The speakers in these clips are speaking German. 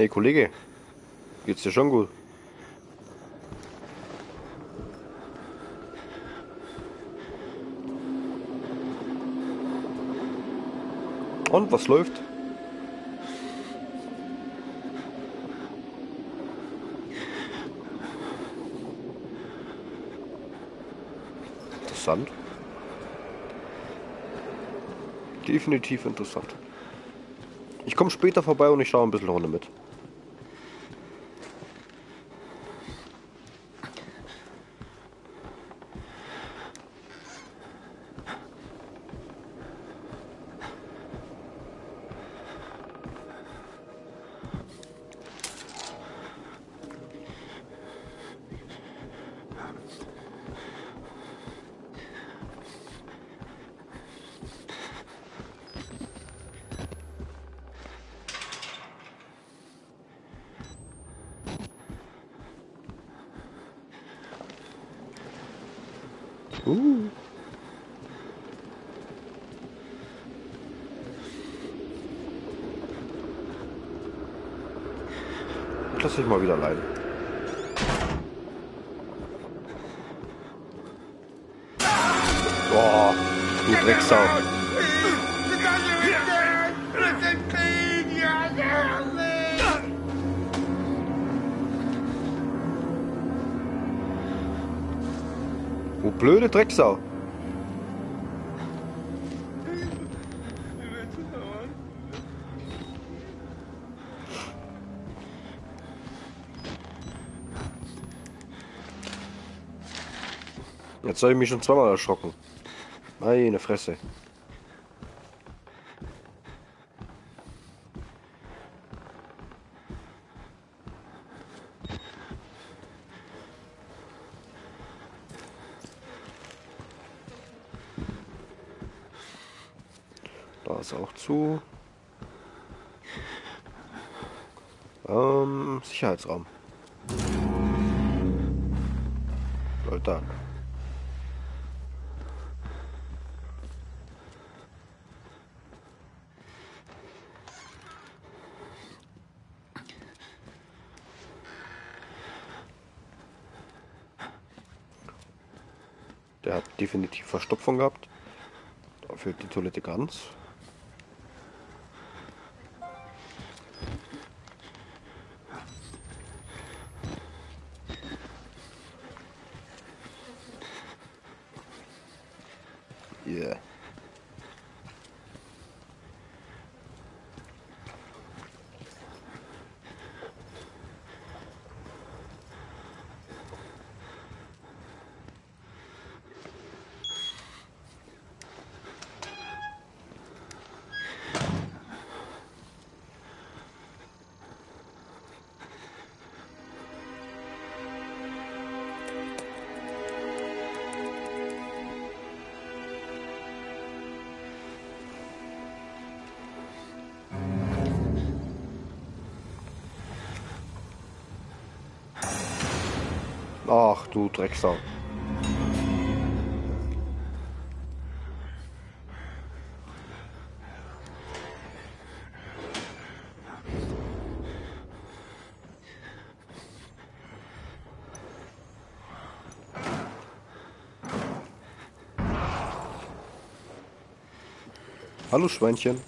Hey Kollege, geht's dir schon gut? Und was läuft? Interessant. Definitiv interessant. Ich komme später vorbei und ich schaue ein bisschen Runde mit. Drecksau. Jetzt habe ich mich schon zweimal erschrocken. Meine Fresse. Da ist auch zu. Ähm, Sicherheitsraum. Leute. Der hat definitiv Verstopfung gehabt. Dafür die Toilette ganz. Ach du Drecksau. Hallo Schweinchen.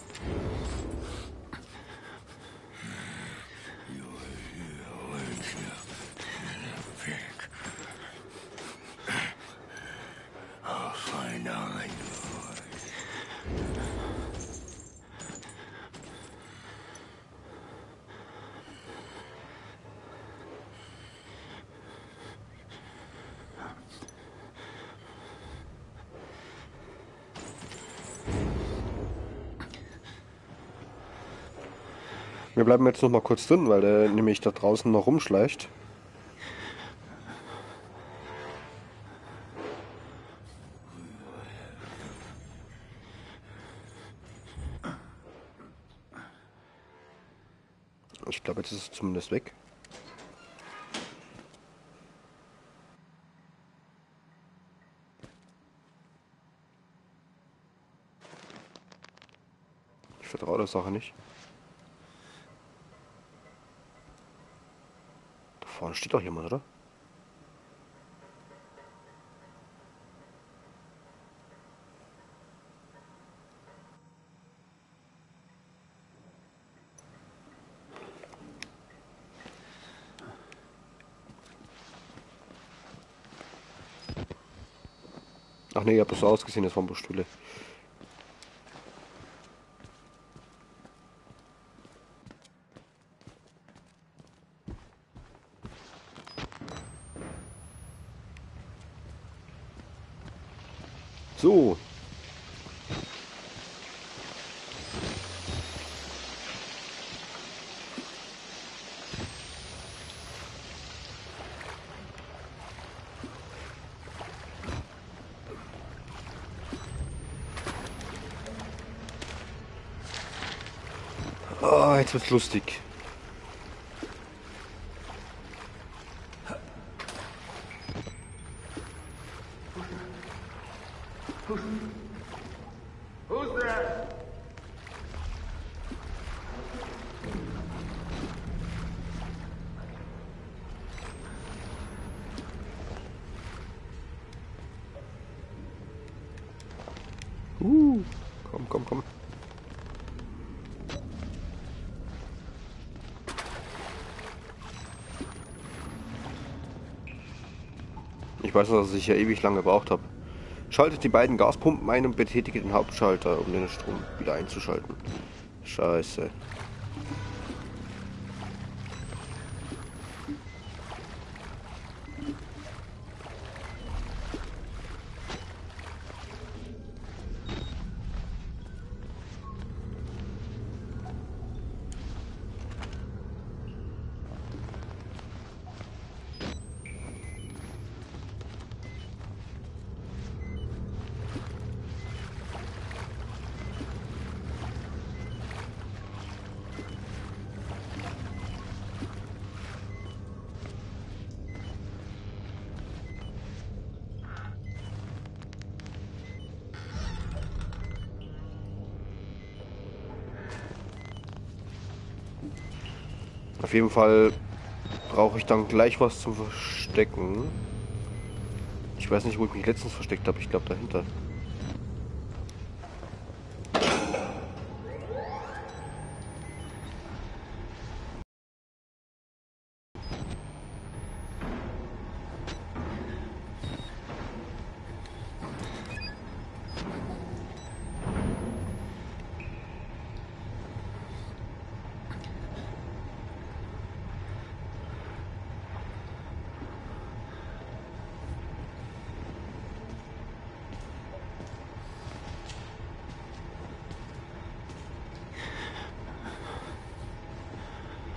Bleiben jetzt noch mal kurz drin, weil der nämlich da draußen noch rumschleicht. Ich glaube, jetzt ist es zumindest weg. Ich vertraue der Sache nicht. Vorne steht doch jemand, oder? Ach nee, ich hab das so ausgesehen, das waren bloß Stühle. So. Oh, jetzt wird's lustig. Who's there? Uh, komm, komm, komm. Ich weiß dass ich ja ewig lange gebraucht habe. Schaltet die beiden Gaspumpen ein und betätige den Hauptschalter, um den Strom wieder einzuschalten. Scheiße. Auf jeden Fall brauche ich dann gleich was zum Verstecken. Ich weiß nicht, wo ich mich letztens versteckt habe. Ich glaube dahinter.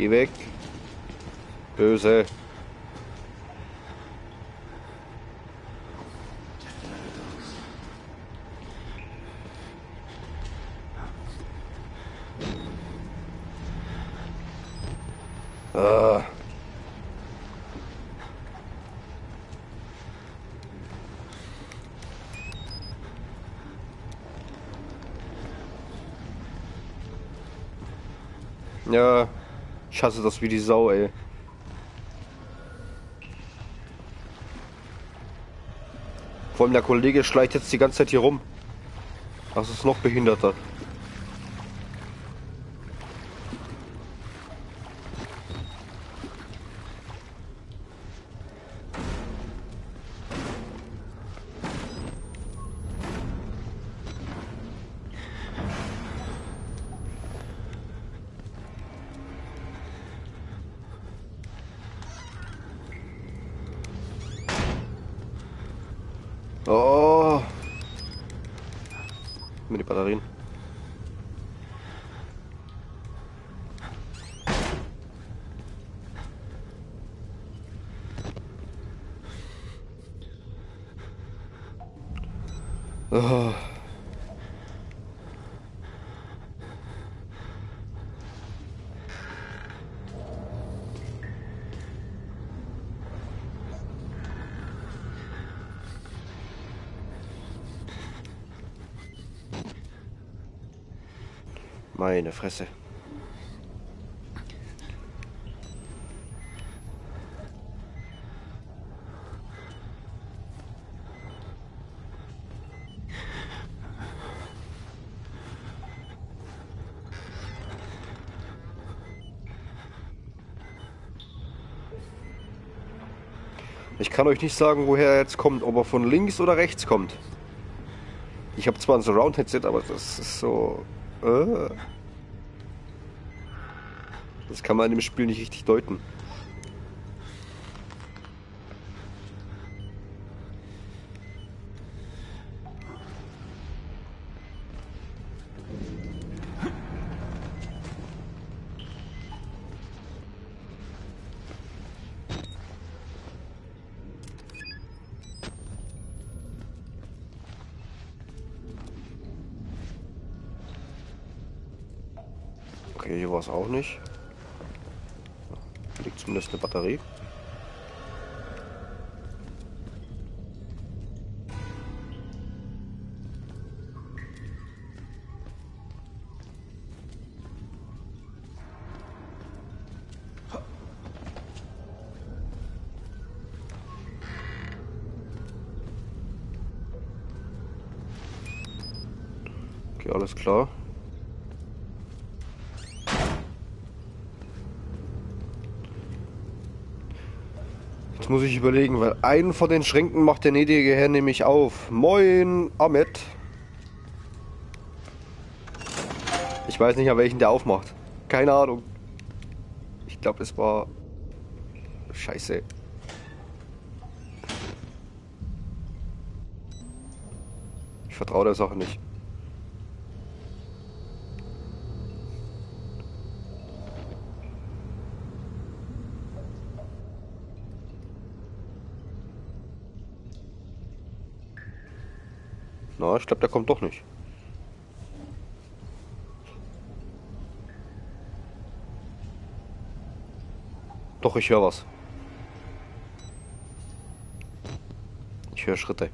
Geh weg. Böse. Hasse das wie die Sau, ey. Vor allem der Kollege schleicht jetzt die ganze Zeit hier rum. Das ist noch behinderter. Fresse. Ich kann euch nicht sagen, woher er jetzt kommt, ob er von links oder rechts kommt. Ich habe zwar ein Surround-Headset, aber das ist so... Äh. Das kann man dem Spiel nicht richtig deuten. Okay, hier war es auch nicht. Zumindest eine Batterie. Alles klar. Jetzt muss ich überlegen, weil einen von den Schränken macht der gnädige Herr nämlich auf. Moin, Ahmed. Ich weiß nicht, an welchen der aufmacht. Keine Ahnung. Ich glaube, es war... Scheiße. Ich vertraue der Sache nicht. Na, ich glaube, der kommt doch nicht. Doch, ich höre was. Ich höre Schritte.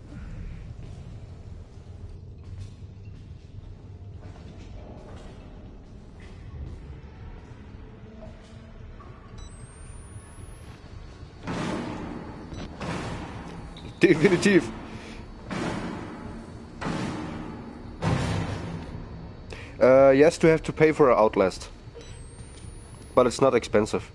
Definitiv. Uh, yes, to have to pay for Outlast. But it's not expensive.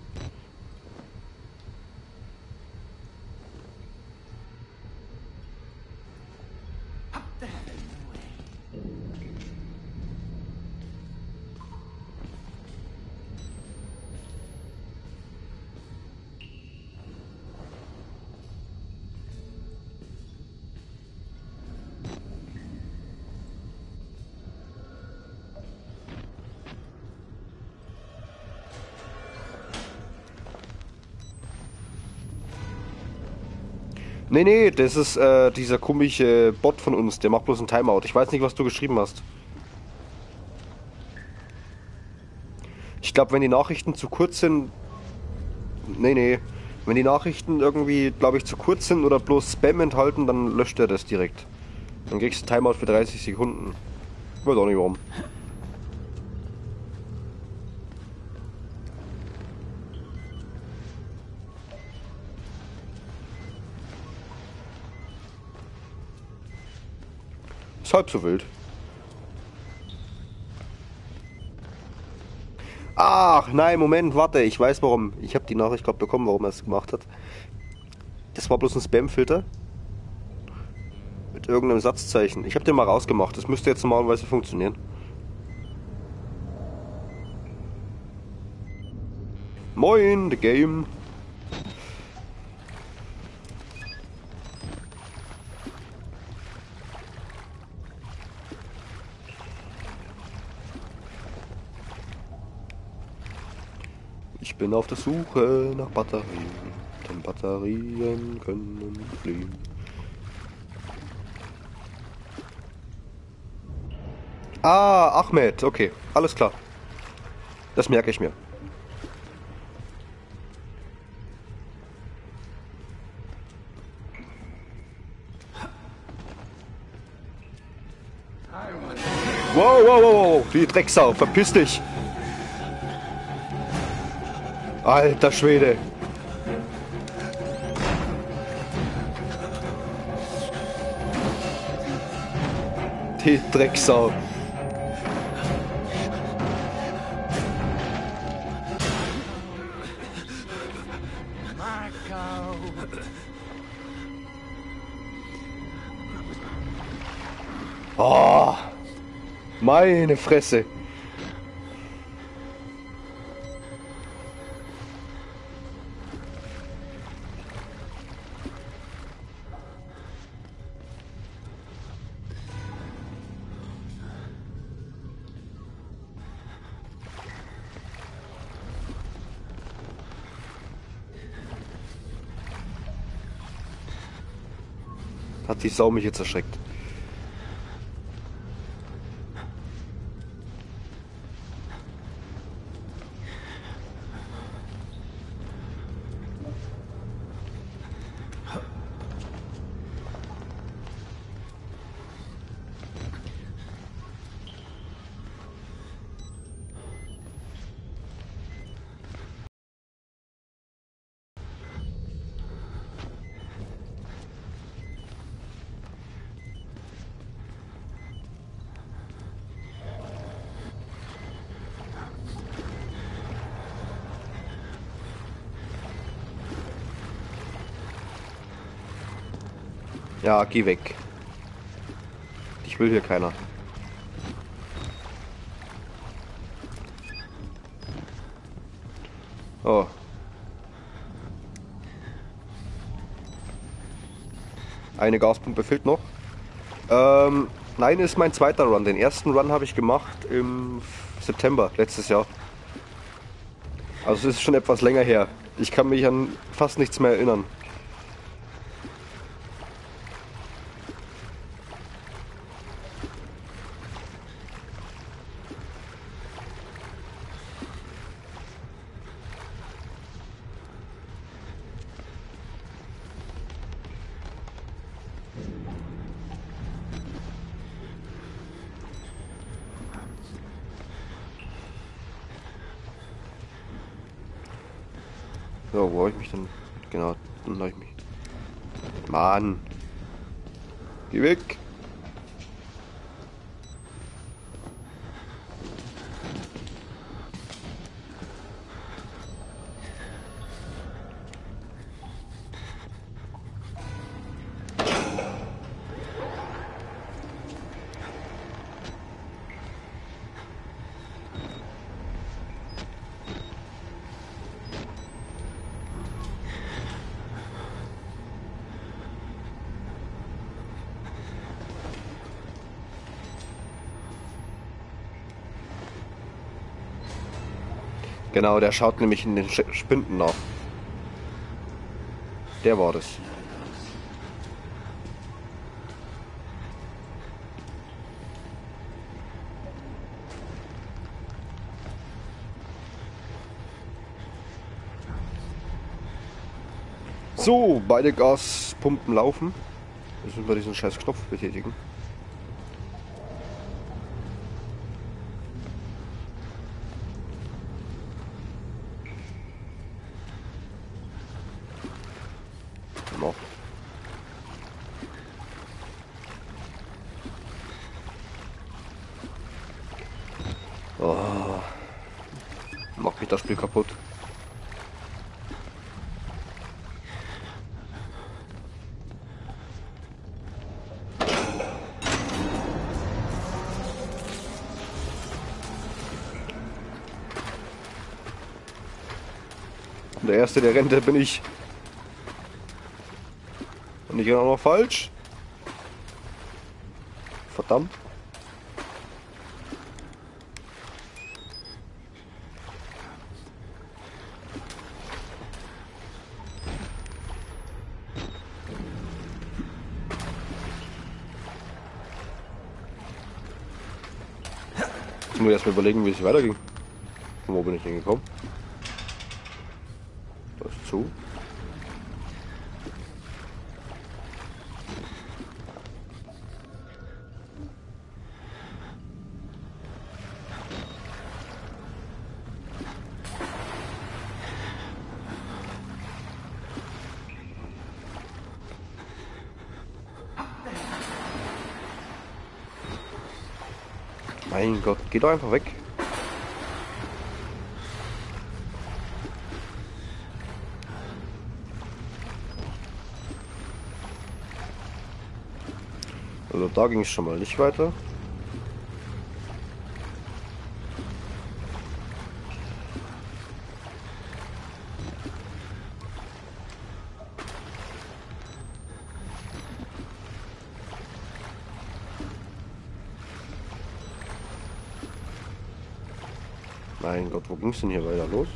Nee, nee, das ist äh, dieser komische Bot von uns, der macht bloß ein Timeout. Ich weiß nicht, was du geschrieben hast. Ich glaube, wenn die Nachrichten zu kurz sind. Nee, nee. Wenn die Nachrichten irgendwie, glaube ich, zu kurz sind oder bloß Spam enthalten, dann löscht er das direkt. Dann kriegst du Timeout für 30 Sekunden. Ich weiß auch nicht warum. Halb so wild. Ach, nein, Moment, warte, ich weiß warum. Ich habe die Nachricht gerade bekommen, warum er es gemacht hat. Das war bloß ein Spam-Filter. Mit irgendeinem Satzzeichen. Ich habe den mal rausgemacht. Das müsste jetzt normalerweise funktionieren. Moin, the game. Bin auf der Suche nach Batterien, denn Batterien können fliehen. Ah, Ahmed, okay, alles klar. Das merke ich mir. Wow, wow, wow, wow, die Drecksau, verpiss dich. Alter Schwede. Die Drecksau. Oh, meine Fresse. Hat die Sau mich jetzt erschreckt. Ja, geh weg. Ich will hier keiner. Oh. Eine Gaspumpe fehlt noch. Ähm, nein, ist mein zweiter Run. Den ersten Run habe ich gemacht im September letztes Jahr. Also es ist schon etwas länger her. Ich kann mich an fast nichts mehr erinnern. So, wo habe ich mich denn? Genau, dann habe ich mich. Mann! Geh weg! Genau, der schaut nämlich in den Spinden nach. Der war das. So, beide Gaspumpen laufen. Jetzt müssen wir diesen scheiß Knopf betätigen. Der erste, der rennt, der bin ich. Und ich auch noch falsch. Verdammt. Jetzt muss ich erstmal überlegen, wie es weiterging. Wo bin ich denn zu. Mein Gott, geh doch einfach weg. Da ging es schon mal nicht weiter. Mein Gott, wo ging es denn hier weiter los?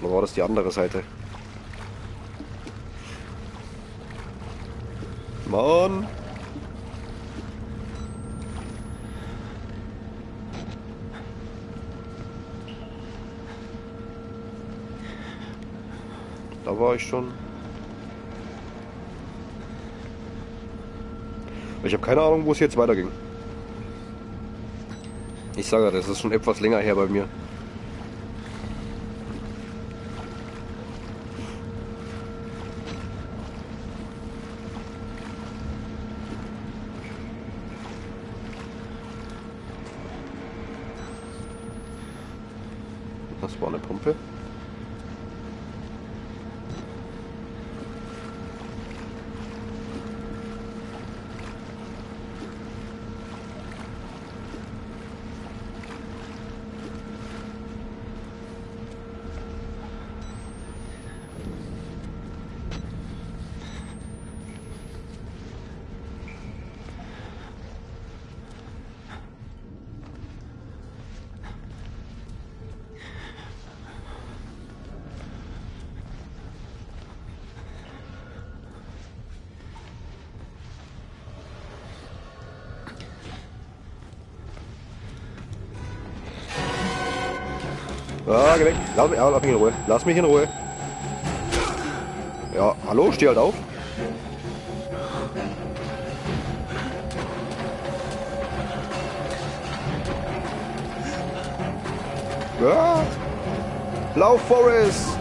Oder war das die andere Seite? Mann! Ich schon. Ich habe keine Ahnung, wo es jetzt weiterging. Ich sage, das ist schon etwas länger her bei mir. Ja, lass mich in Ruhe. Lass mich in Ruhe. Ja, hallo, steh halt auf. Ja. Lauf, Forest!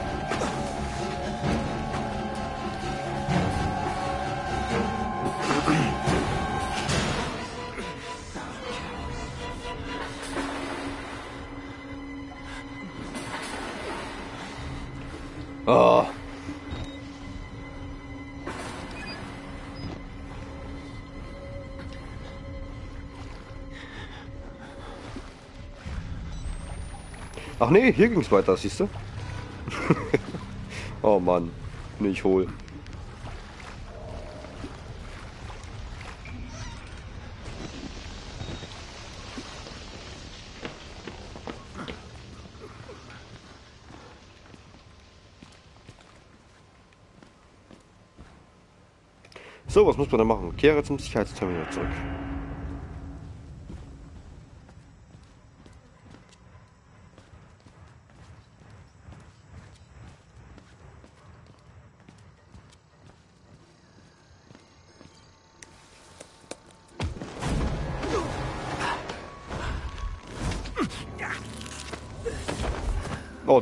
Ach nee, hier ging's weiter, siehst du? oh Mann, nicht hohl. So, was muss man da machen? Kehre zum Sicherheitsterminal zurück.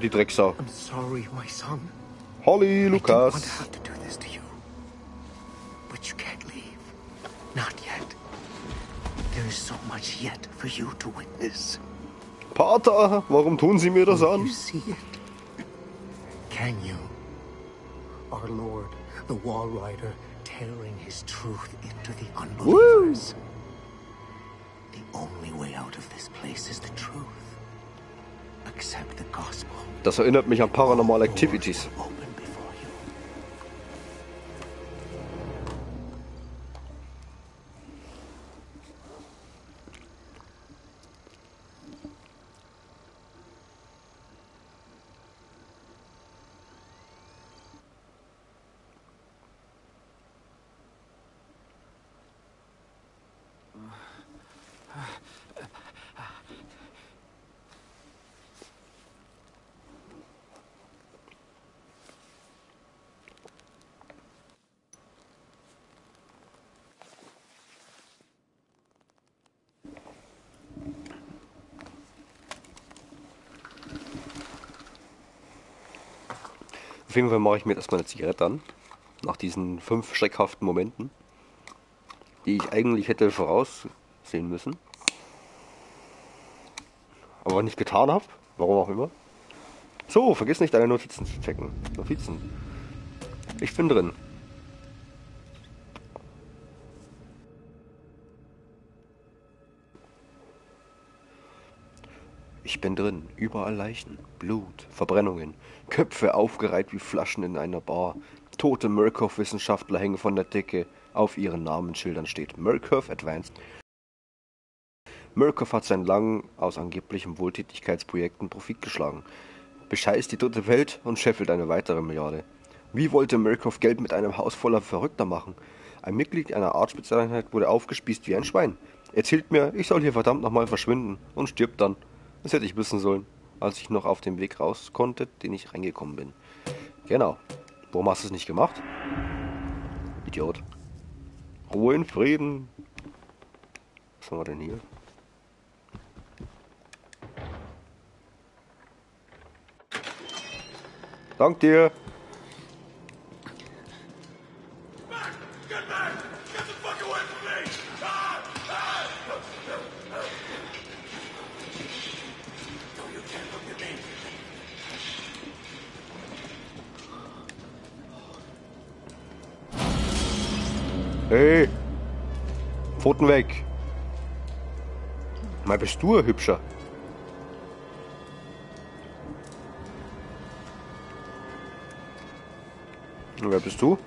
Die Drecksau. I'm sorry, my son. Holly, I didn't want to Lukas. have to do this to you. But you can't leave. Not yet. There is so much yet for you to witness. Pater, warum tun Sie mir das an? you see it? Can you? Our Lord, the Wall Rider, tearing his truth Das erinnert mich an Paranormal Activities. Auf jeden Fall mache ich mir erstmal eine Zigarette an. Nach diesen fünf schreckhaften Momenten, die ich eigentlich hätte voraussehen müssen. Aber nicht getan habe. Warum auch immer. So, vergiss nicht deine Notizen zu checken. Notizen. Ich bin drin. Drin, überall Leichen, Blut, Verbrennungen, Köpfe aufgereiht wie Flaschen in einer Bar. Tote Murkoff-Wissenschaftler hängen von der Decke. Auf ihren Namensschildern steht Murkoff Advanced. Murkoff hat seinen langen, aus angeblichen Wohltätigkeitsprojekten Profit geschlagen, bescheißt die dritte Welt und scheffelt eine weitere Milliarde. Wie wollte Murkoff Geld mit einem Haus voller Verrückter machen? Ein Mitglied einer Art Spezialeinheit wurde aufgespießt wie ein Schwein. Erzählt mir, ich soll hier verdammt nochmal verschwinden und stirbt dann. Das hätte ich wissen sollen, als ich noch auf dem Weg raus konnte, den ich reingekommen bin. Genau. Warum hast du es nicht gemacht? Idiot. Ruhe in Frieden. Was haben wir denn hier? Dank dir. Pfoten weg! Mal bist du ein Hübscher. Wer bist du?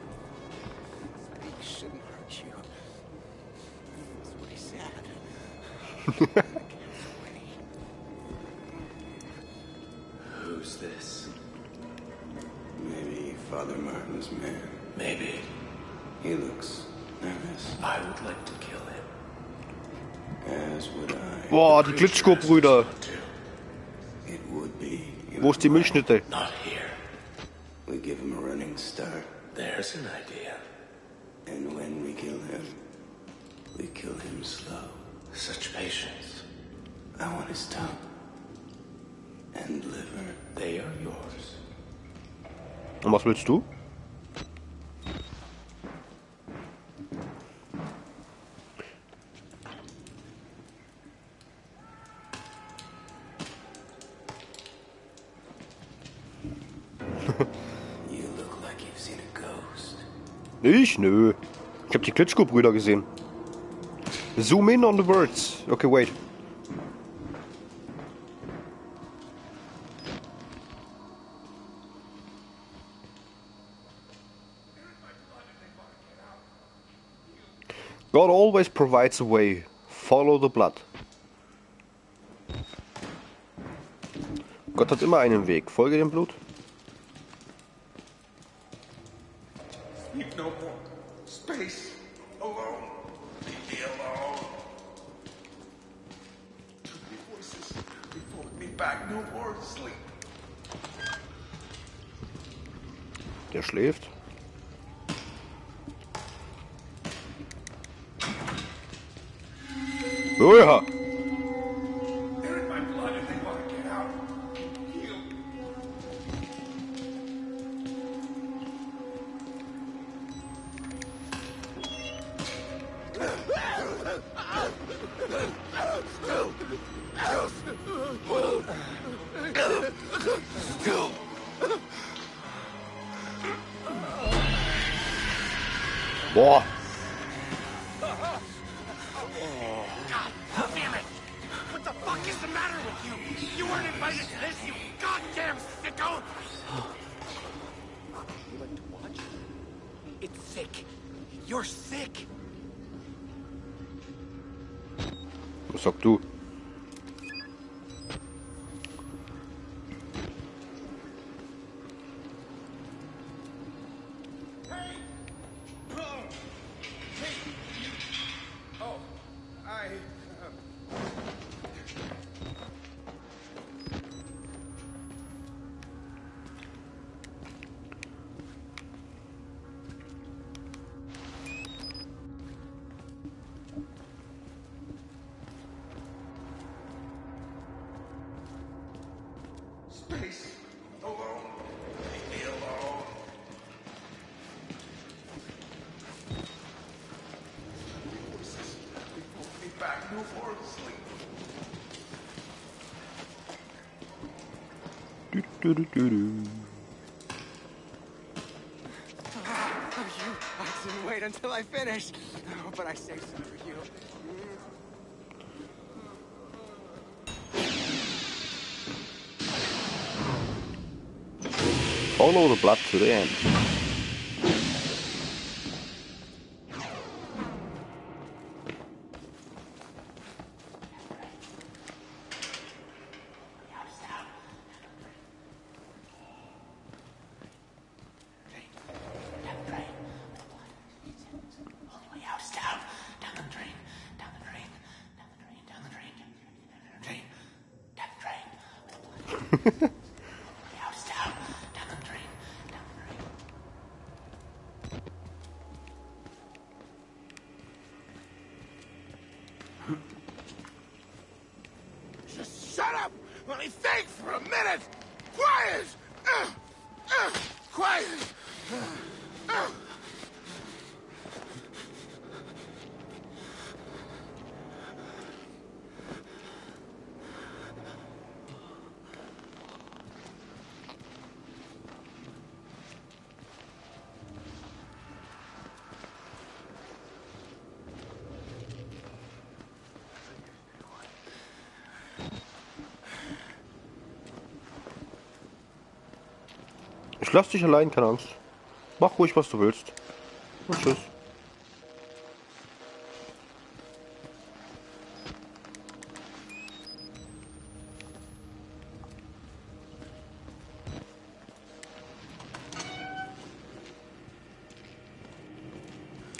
Klitschko-Brüder. Wo ist die Milchschnitte? Not here. We give him a running start, There's an idea. and when we kill him, we kill him slow. Such patience. I want his tongue and liver. They are yours. Und was willst du? You look like you've seen a ghost. Ich? Nö. Ich hab die Klitschko-Brüder gesehen. Zoom in on the words. Okay, wait. God always provides a way. Follow the blood. Gott hat immer einen Weg. Folge dem Blut. Space. Alone. Leave me alone. Voices. They pulled me back. No more sleep. Du, du, du, du, du. Oh, you. I didn't wait until I finished. Oh, but I saved some for you. Follow the blood to the end. Lass dich allein, keine Angst. Mach ruhig, was du willst. Und tschüss.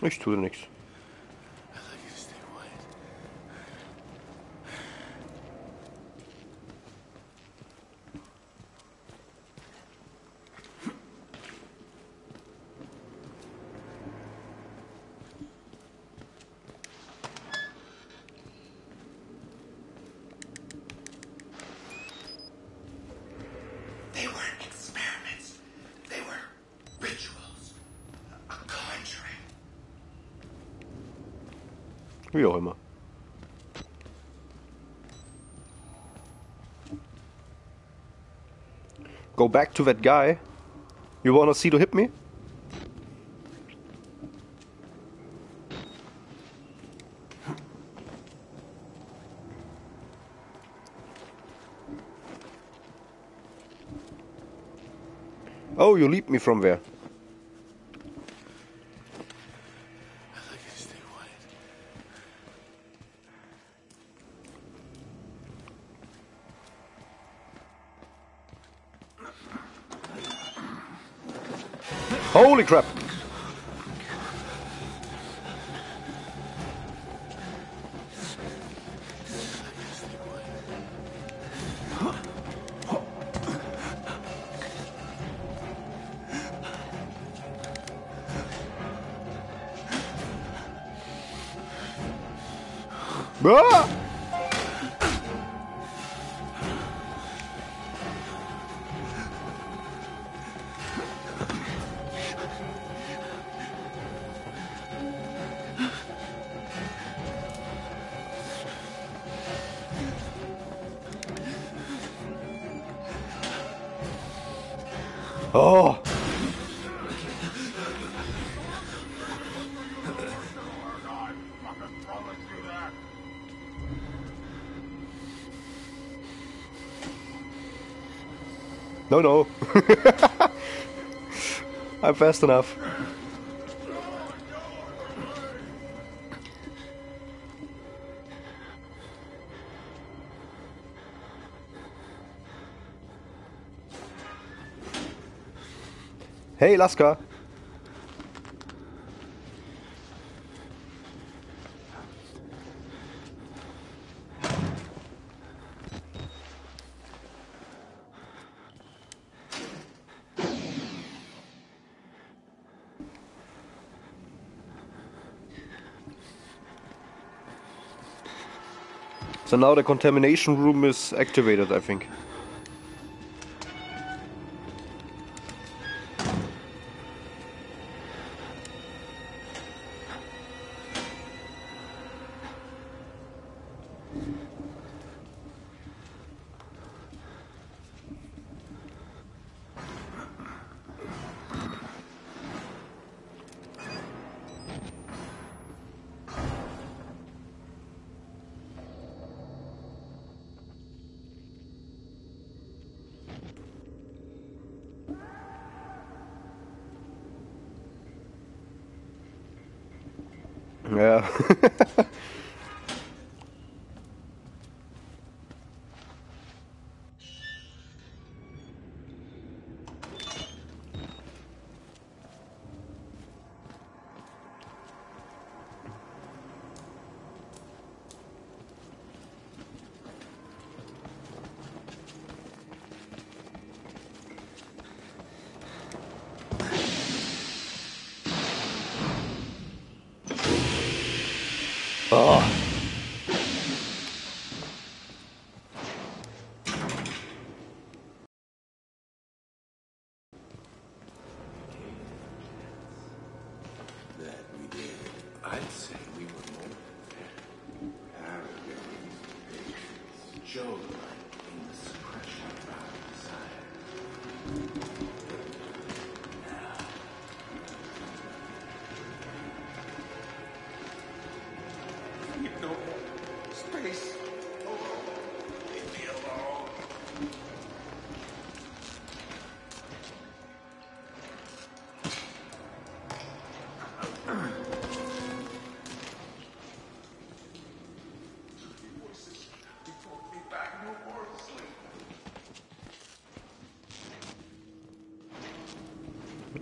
Ich tue nichts. Wie auch immer. Go back to that guy. You wanna see to hit me? Oh, you leap me from there. Holy crap! Ah! No, no. I'm fast enough. Hey, Laska. So now the contamination room is activated, I think.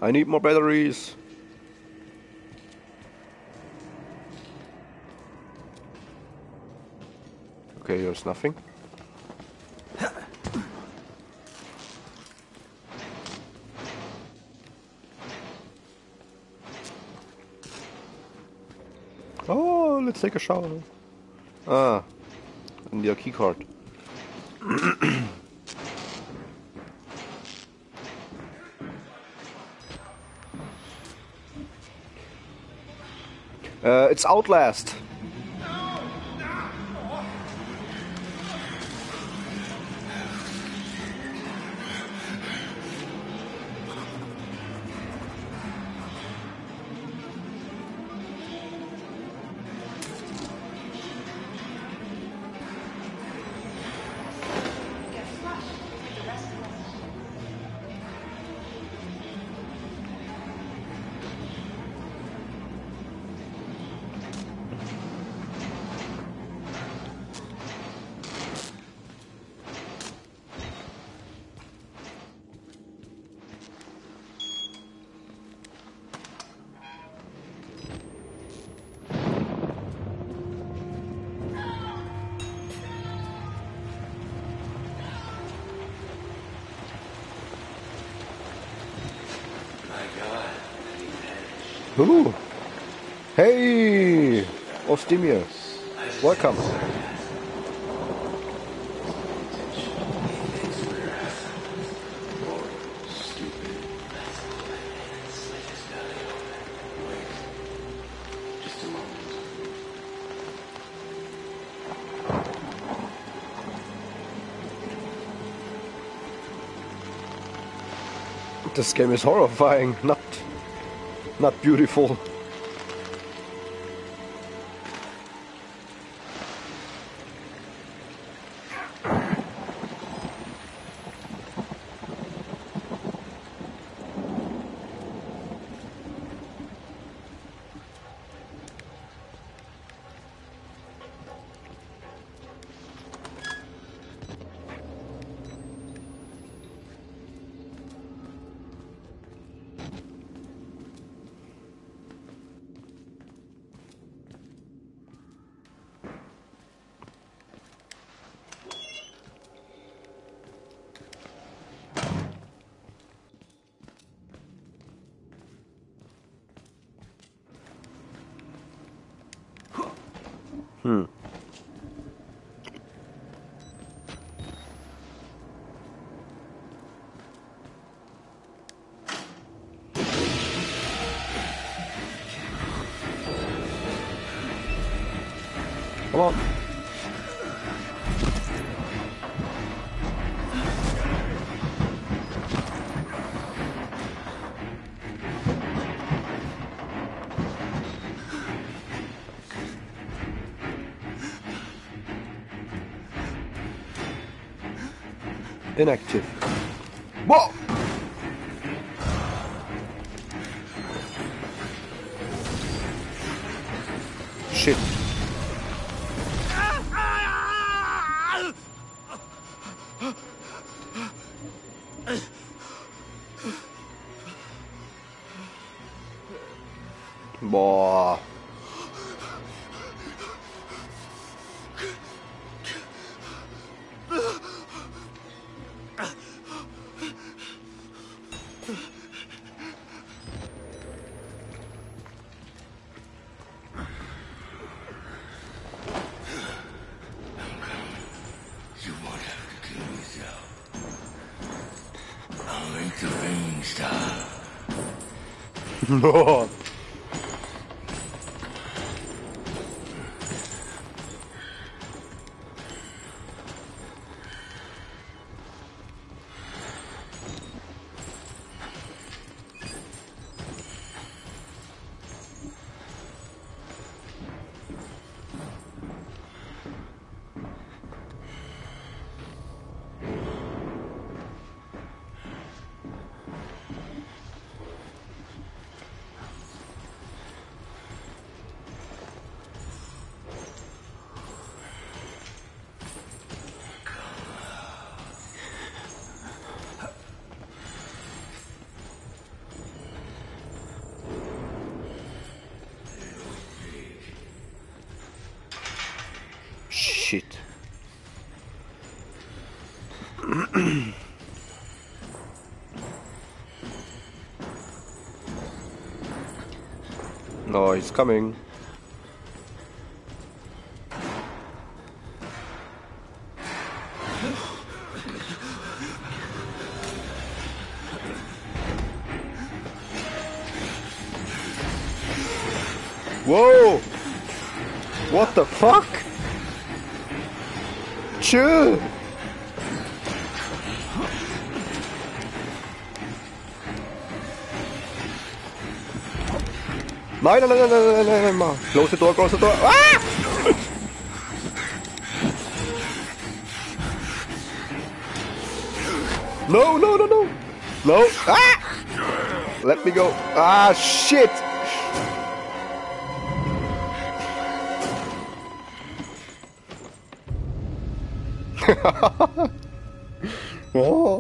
I need more batteries. Okay, there's nothing. Oh, let's take a shower. Ah, and your key Uh, it's Outlast. Vanished. Ooh. Hey, Ostimir. Welcome. Just a moment. This game is horrifying, not not beautiful. Inactive. No. He's coming. Whoa! What the fuck? Chill! Nein, nein, nein, nein, nein, nein, nein. Close the door, close the door. Ah! No, no, no, no. No. Ah! Let me go. Ah, shit. oh,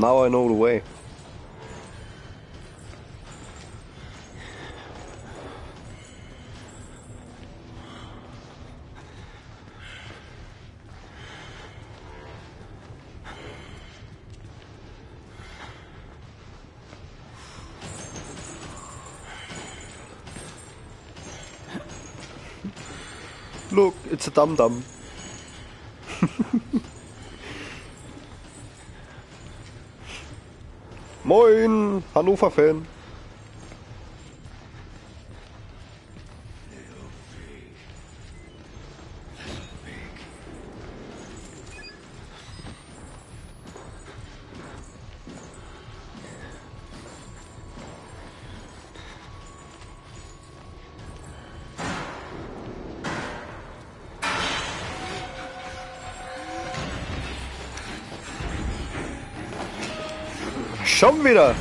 now I know the way. Look, it's a dum Moin, Hannover-Fan. Schon wieder.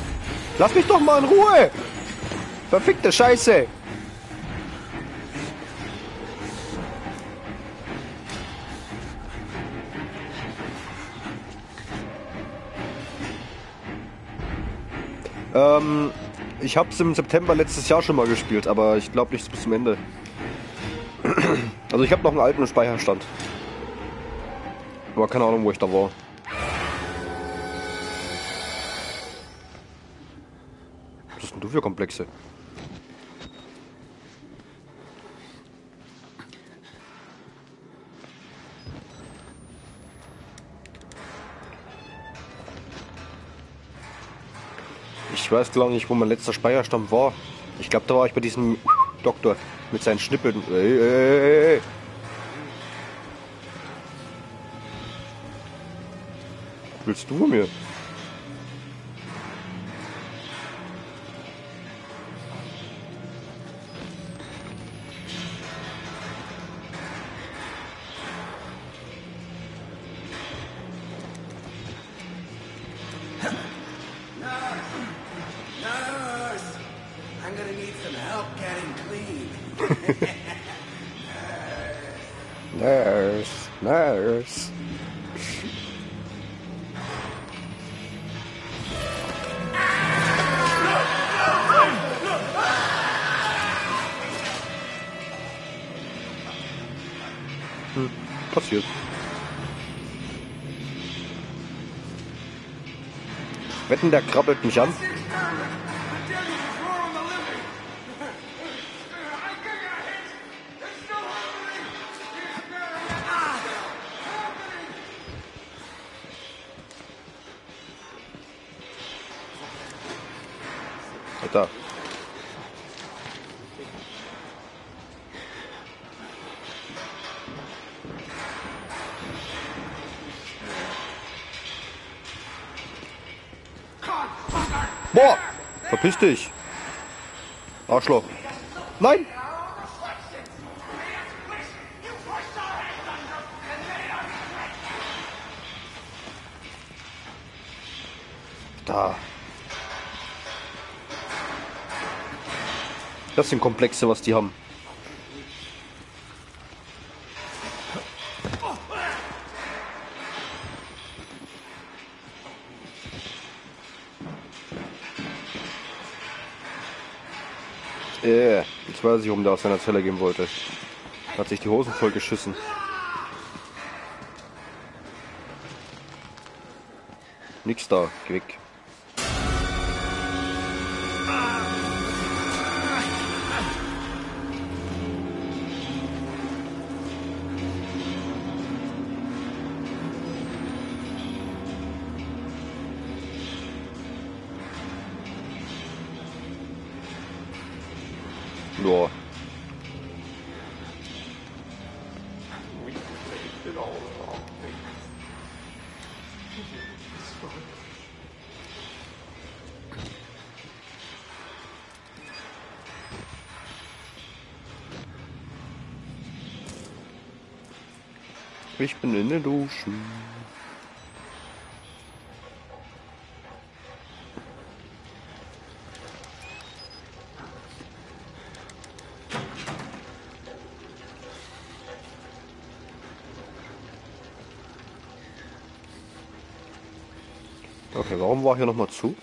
Lass mich doch mal in Ruhe. Verfickte Scheiße. Ähm, ich habe es im September letztes Jahr schon mal gespielt, aber ich glaube nicht bis zum Ende. Also ich habe noch einen alten Speicherstand. Aber keine Ahnung, wo ich da war. Komplexe? Ich weiß gar nicht, wo mein letzter Speicherstand war. Ich glaube, da war ich bei diesem Doktor mit seinen Schnippeln. Ey, ey, ey. Willst du mir? Wetten, der krabbelt mich an. Dich! Arschloch! Nein! Da. Das sind Komplexe, was die haben. Warum der aus seiner Zelle gehen wollte. Hat sich die Hosen voll geschissen. Nix da, geh weg. Ja. Ich bin in der Dusche. Okay, warum war hier nochmal zu?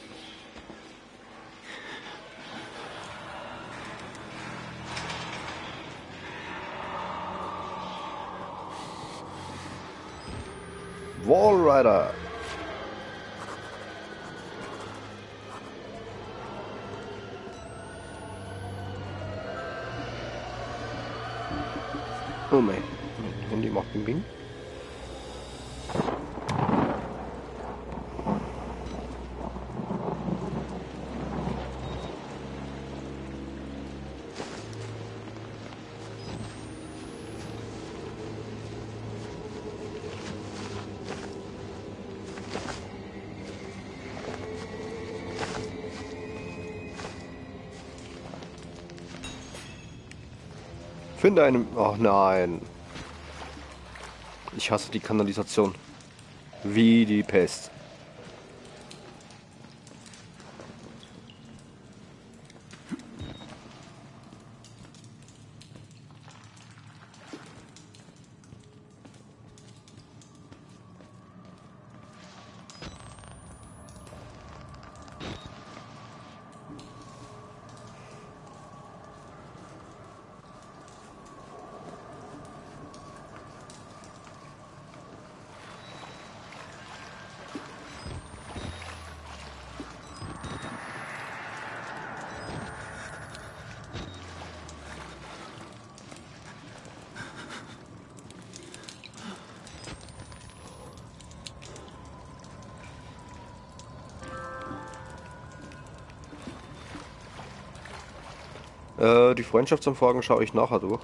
Finde einen. Oh nein. Ich hasse die Kanalisation. Wie die Pest. Die Freundschaftsanfragen schaue ich nachher durch.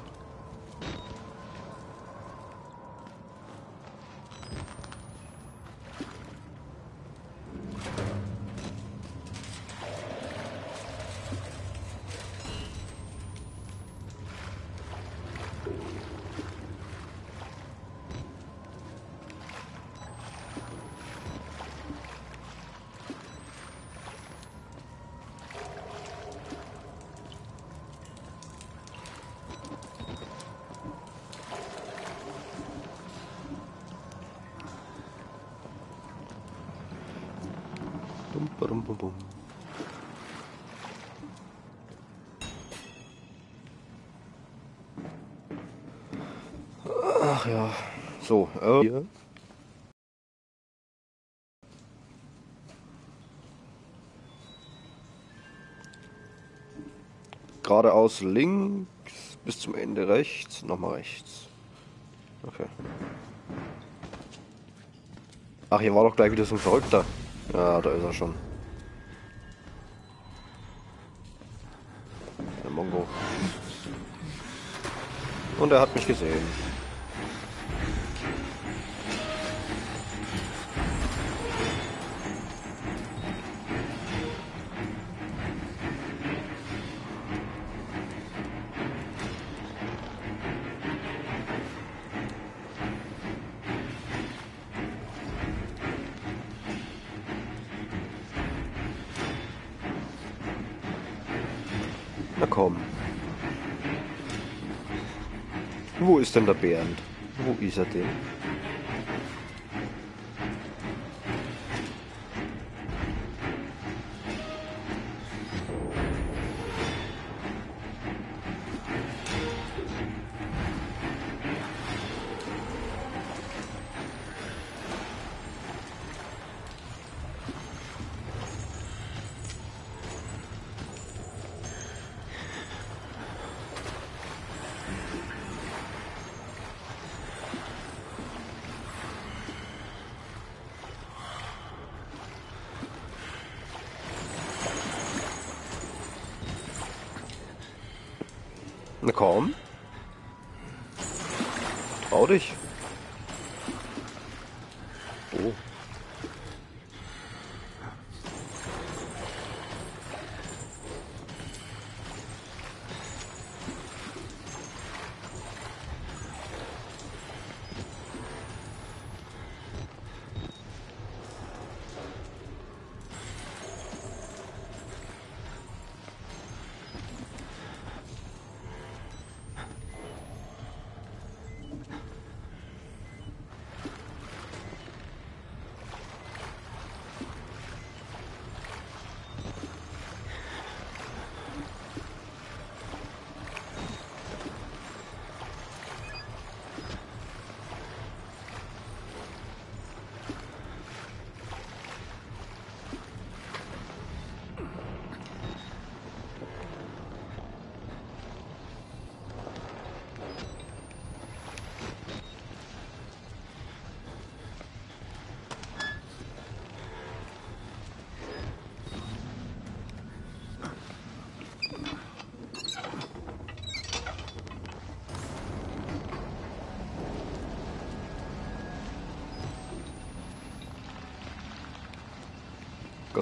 Geradeaus links bis zum Ende rechts, nochmal rechts. Okay. Ach, hier war doch gleich wieder so ein Verrückter. Ja, da ist er schon. Der Mongo. Und er hat mich gesehen. Wo ist denn der Bernd? Wo ist er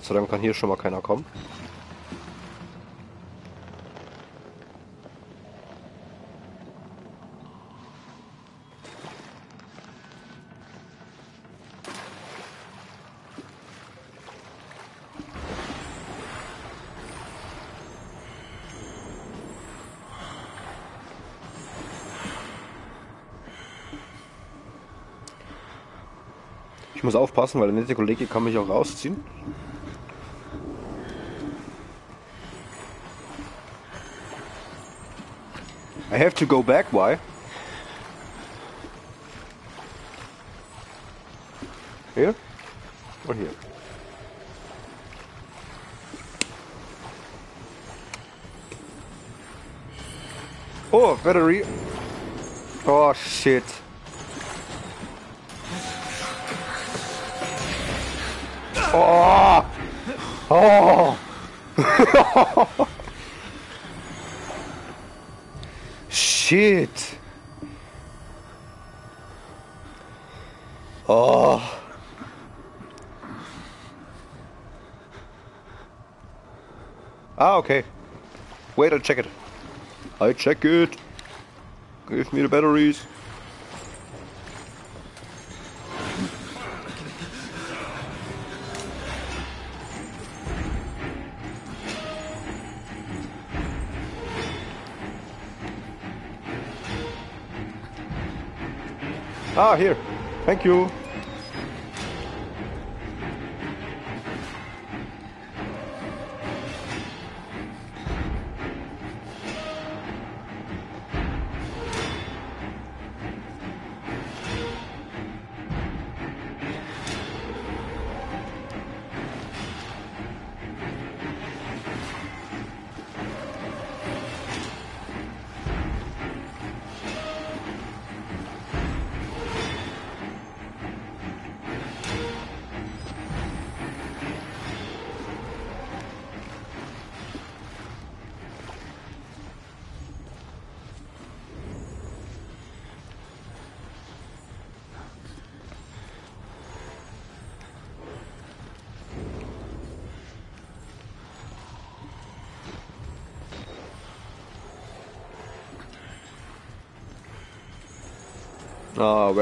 Gott sei Dank kann hier schon mal keiner kommen. Ich muss aufpassen, weil der nette Kollege kann mich auch rausziehen. Have to go back, why? Here? Or here? Oh, battery. Oh, shit. Oh! Oh! Shit. Oh. Ah, okay. Wait, I'll check it. I check it. Give me the batteries. Ah, here. Thank you.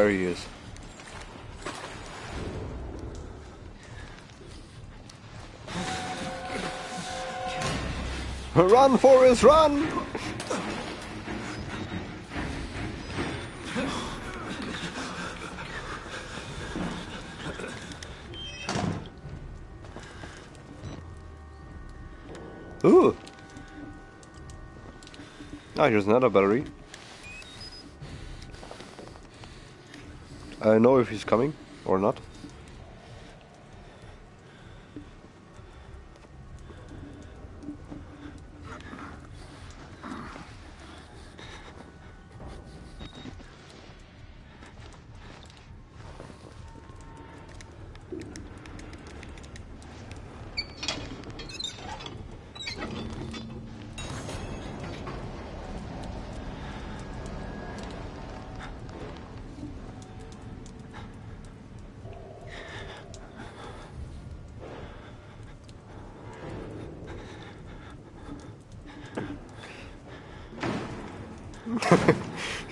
Where he is. Run, Forrest, run! Ooh. Ah, here's another battery. I know if he's coming or not.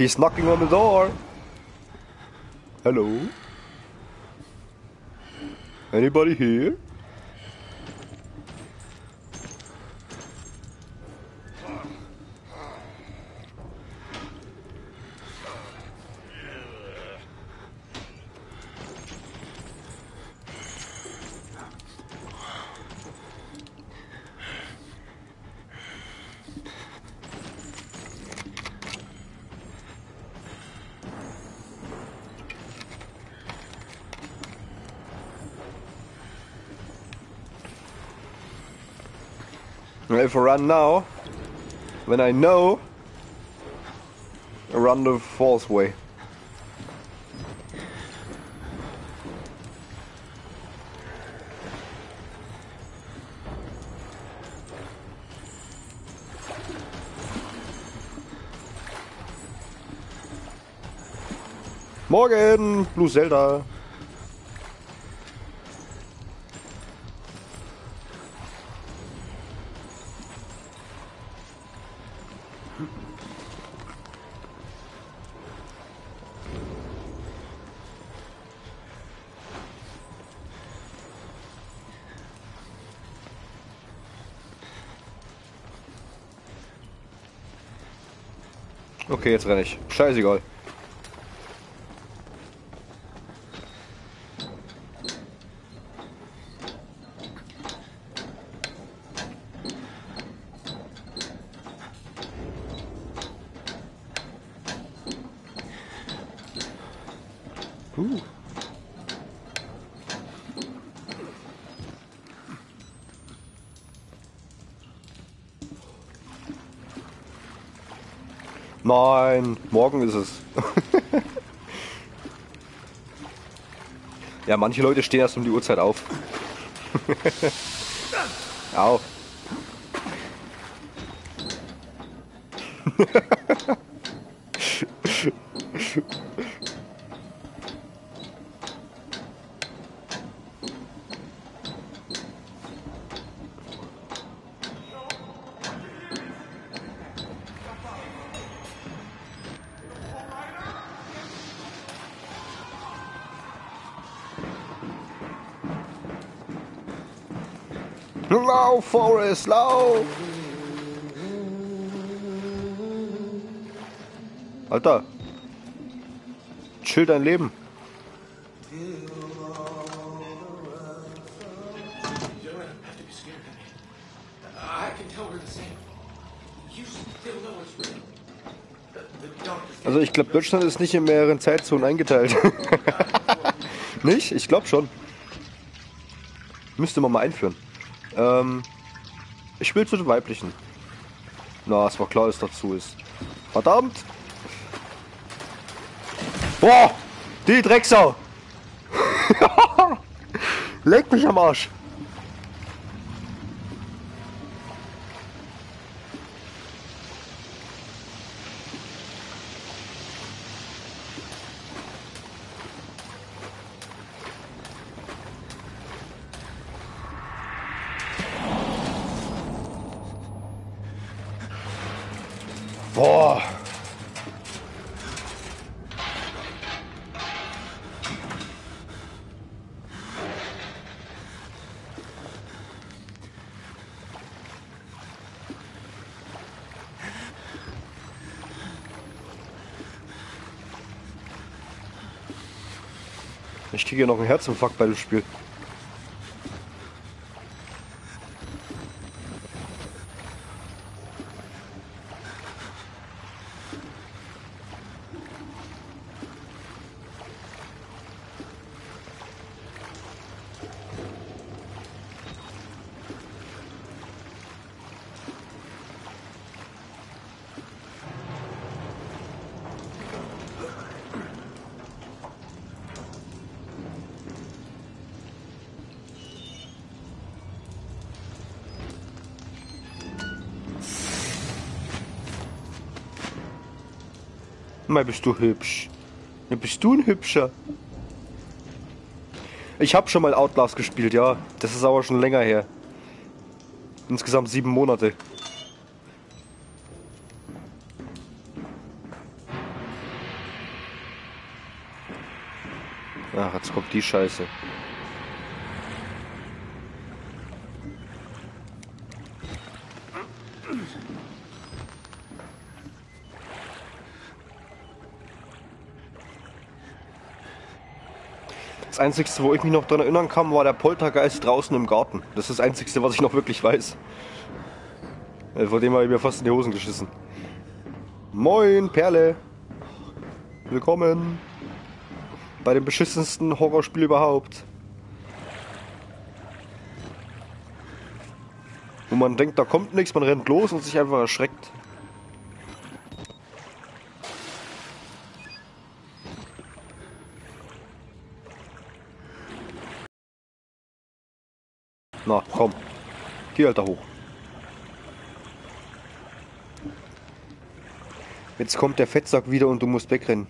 He's knocking on the door. Hello? Anybody here? Run now, when I know, I run the false way. Morgen, Blue Zelda. Okay, jetzt renne ich. Scheißegal. Uh. Nein, morgen ist es. ja, manche Leute stehen erst um die Uhrzeit auf. Au. Forrest, lauf! Alter. Chill dein Leben. Also ich glaube, Deutschland ist nicht in mehreren Zeitzonen eingeteilt. nicht? Ich glaube schon. Müsste man mal einführen. Ähm, will zu den weiblichen. Na, es war klar, dass dazu ist. Verdammt! Boah! Die Drecksau! Leck mich am Arsch! Boah! Ich kriege hier noch einen Herzinfarkt bei dem Spiel. Mal bist du hübsch. Ja, bist du ein Hübscher? Ich habe schon mal Outlast gespielt, ja. Das ist aber schon länger her. Insgesamt sieben Monate. Ach, jetzt kommt die Scheiße. Das Einzige, wo ich mich noch daran erinnern kann, war der Poltergeist draußen im Garten. Das ist das Einzige, was ich noch wirklich weiß. Vor dem habe ich mir fast in die Hosen geschissen. Moin, Perle. Willkommen. Bei dem beschissensten Horrorspiel überhaupt. Wo man denkt, da kommt nichts, man rennt los und sich einfach erschreckt. Na, komm. Geh, Alter, hoch. Jetzt kommt der Fettsack wieder und du musst wegrennen.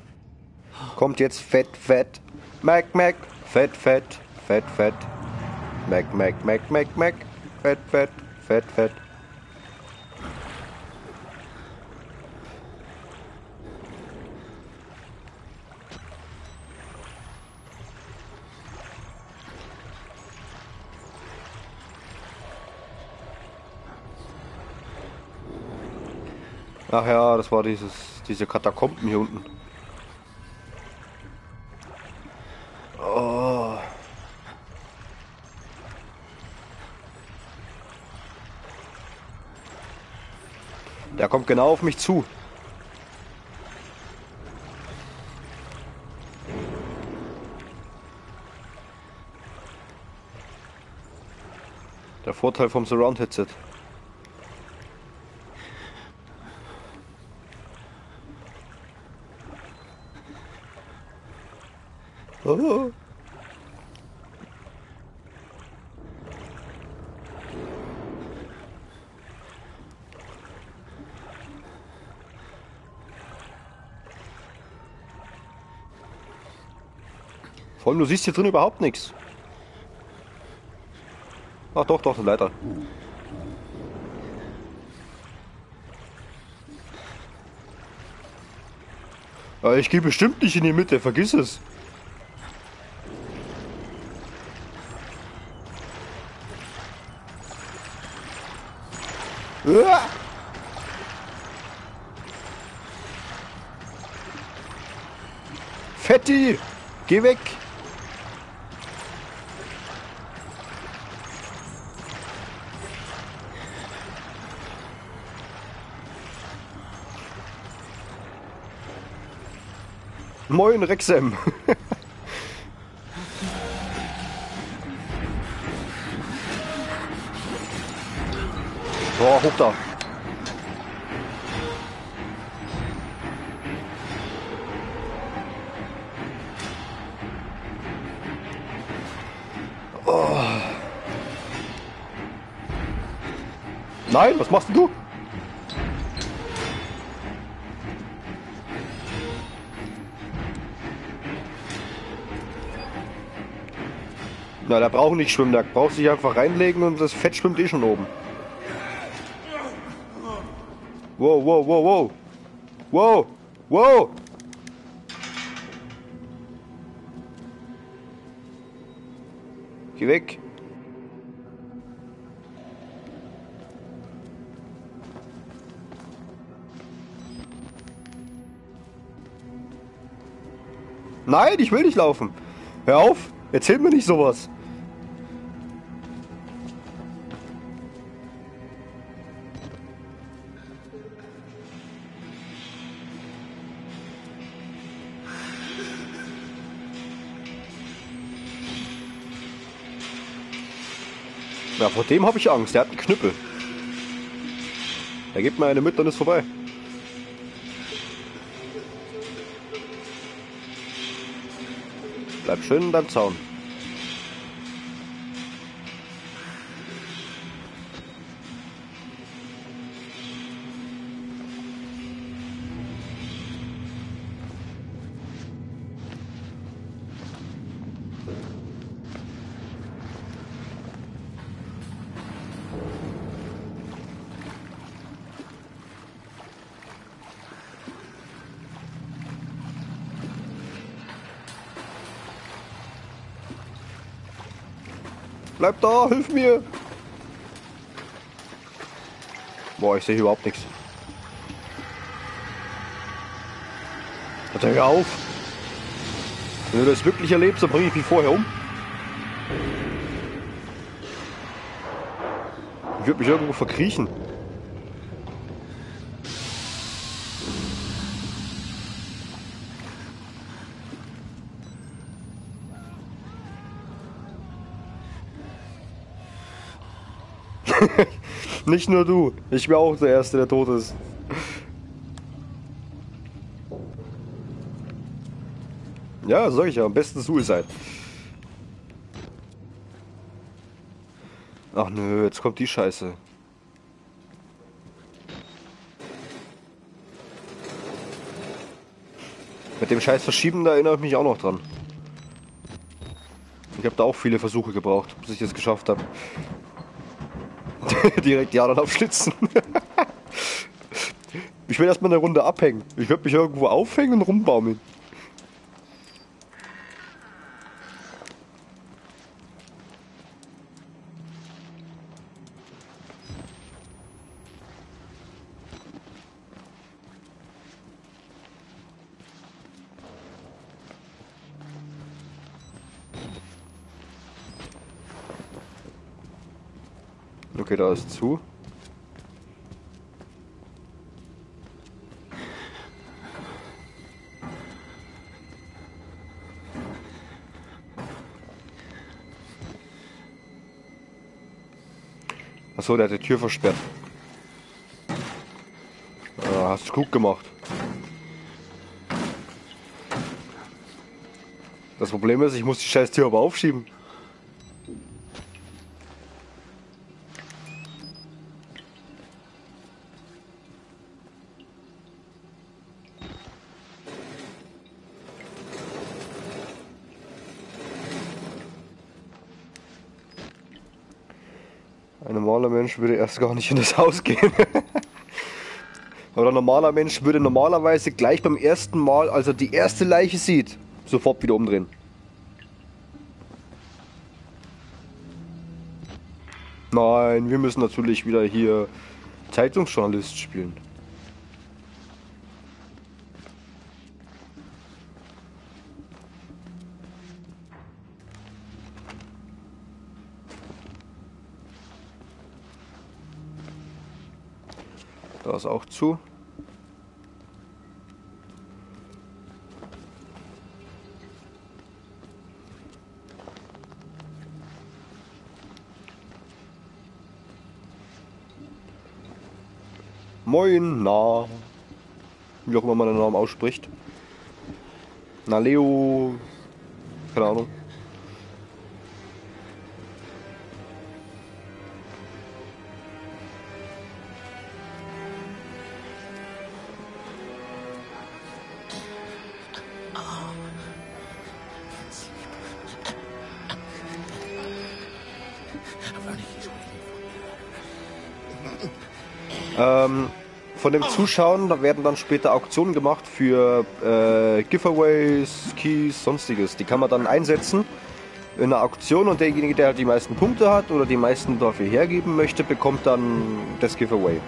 Kommt jetzt Fett, Fett. Mac, Mac. Fett, Fett. Fett, Fett. Mac, Mac, Mac, Mac, Mac. Fett, Fett. Fett, Fett. Ach ja, das war dieses, diese Katakomben hier unten. Oh. Der kommt genau auf mich zu. Der Vorteil vom Surround Vor allem, du siehst hier drin überhaupt nichts. Ach doch, doch. Aber ich gehe bestimmt nicht in die Mitte, vergiss es. Geh weg! Moin, Rexem! Boah, hoch da! Nein, was machst du? Na, der braucht nicht schwimmen, der braucht sich einfach reinlegen und das Fett schwimmt eh schon oben. Wow, wow, wow, wow. Wow, wow. Geh weg. Nein, ich will nicht laufen. Hör auf, erzähl mir nicht sowas. Ja, vor dem habe ich Angst. Der hat einen Knüppel. Er gibt mir eine mit, dann ist vorbei. Bleib schön beim Zaun. Da, hilf mir! Boah, ich sehe überhaupt nichts. Hör auf! Wenn du das wirklich erlebst, dann bringe ich mich vorher um. Ich würde mich irgendwo verkriechen. Nicht nur du. Ich wäre auch der Erste, der tot ist. Ja, sag ich ja. Am besten Suicide. Ach nö, jetzt kommt die Scheiße. Mit dem Scheiß Verschieben, da erinnere ich mich auch noch dran. Ich habe da auch viele Versuche gebraucht, bis ich es geschafft habe. Direkt die anderen aufschlitzen. ich will erstmal eine Runde abhängen. Ich würde mich irgendwo aufhängen und rumbaumeln. Ist zu. Achso, der hat die Tür versperrt. Ja, hast du gut gemacht. Das Problem ist, ich muss die scheiß Tür aber aufschieben. Normaler Mensch würde erst gar nicht in das Haus gehen. Oder normaler Mensch würde normalerweise gleich beim ersten Mal, als er die erste Leiche sieht, sofort wieder umdrehen. Nein, wir müssen natürlich wieder hier Zeitungsjournalist spielen. Da ist auch zu. Moin, na. Wie auch immer man den Namen ausspricht. Na, Leo. Keine Ahnung. Von dem Zuschauen, da werden dann später Auktionen gemacht für äh, Giveaways, Keys, sonstiges. Die kann man dann einsetzen in einer Auktion und derjenige, der die meisten Punkte hat oder die meisten dafür hergeben möchte, bekommt dann das Giveaway.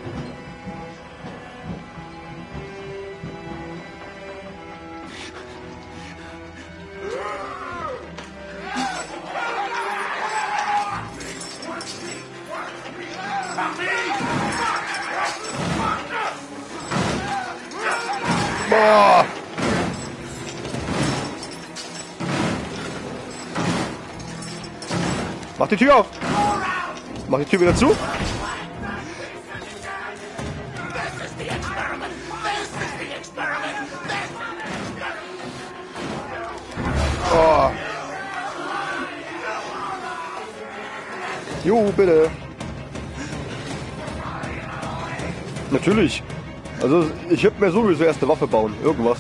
Ich würde mir sowieso erst eine Waffe bauen. Irgendwas.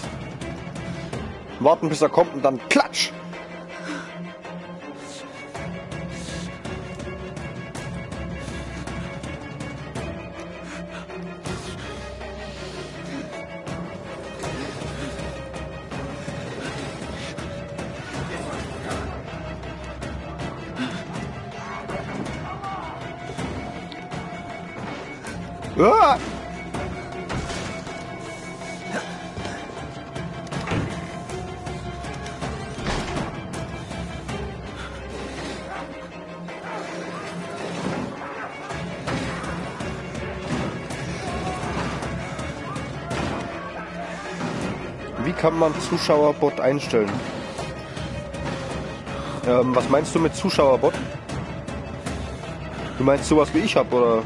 Warten bis er kommt und dann klatsch! Kann man Zuschauerbot einstellen? Ähm, was meinst du mit Zuschauerbot? Du meinst sowas wie ich hab oder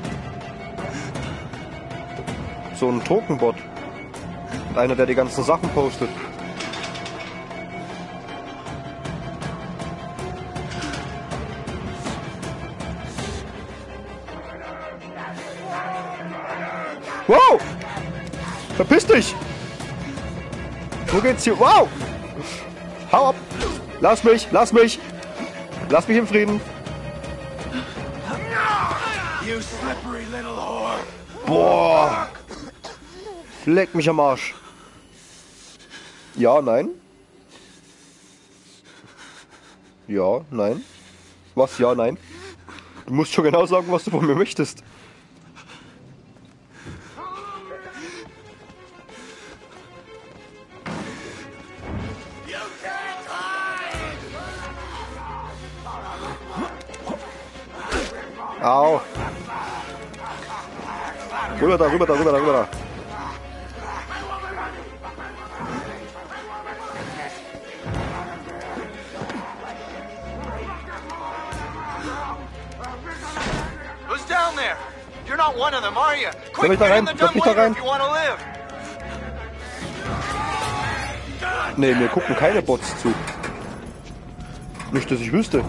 so ein Tokenbot? Einer, der die ganzen Sachen postet. Wow! Verpiss dich! Wo geht's hier? Wow! Hau ab! Lass mich, lass mich! Lass mich im Frieden! You slippery little whore! Boah! Leck mich am Arsch. Ja, nein? Ja, nein? Was? Ja, nein? Du musst schon genau sagen, was du von mir möchtest. Rüber da, rüber da, rüber da, rüber da. Who's down there? You're not one of them, are you? Quick, mich da get rein, in the lass mich da rein. if you want to live. Ne, mir gucken keine Bots zu. Nicht, dass ich wüsste.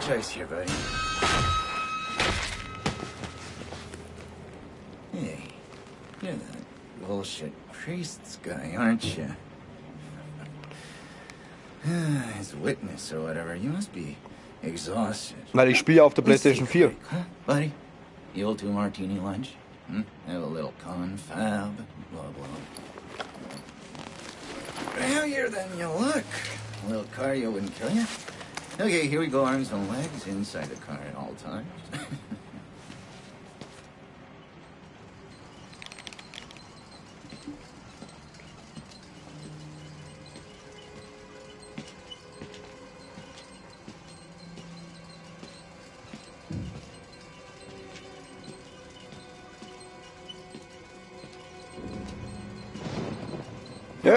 Choice here, buddy. Bullshit priest's guy, aren't you? His witness or whatever. You must be exhausted. Weil ich spiele auf der PlayStation 4. Huh, buddy? The old two martini lunch? Hmm? Have a little confab, blah, blah. Heavier than you look. A little cardio wouldn't kill you. Okay, here we go, arms and legs inside the car at all times.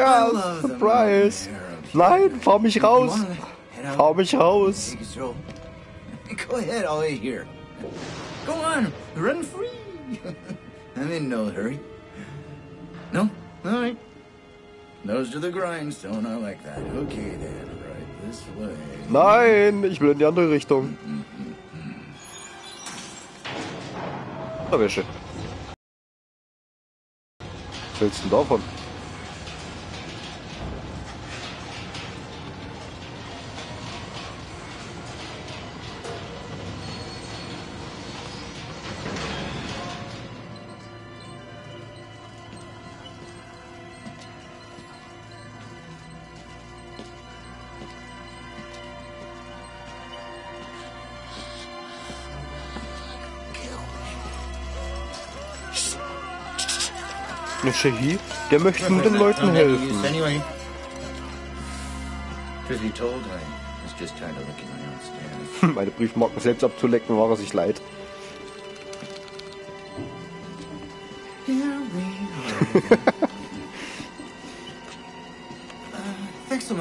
The Surprise. Nein, fahr mich raus. Fahr mich raus. Go ahead, I'll wait here. Go on, run free. I'm in no hurry. No? All right. Nose to the grindstone, I like that. Okay then, right this way. Nein, ich will in die andere Richtung. Wäsche. Was hältst du denn davon? Eine Shehi, der möchte nur den Leuten helfen. Meine Briefmarken selbst abzulecken, war er sich leid. Uh.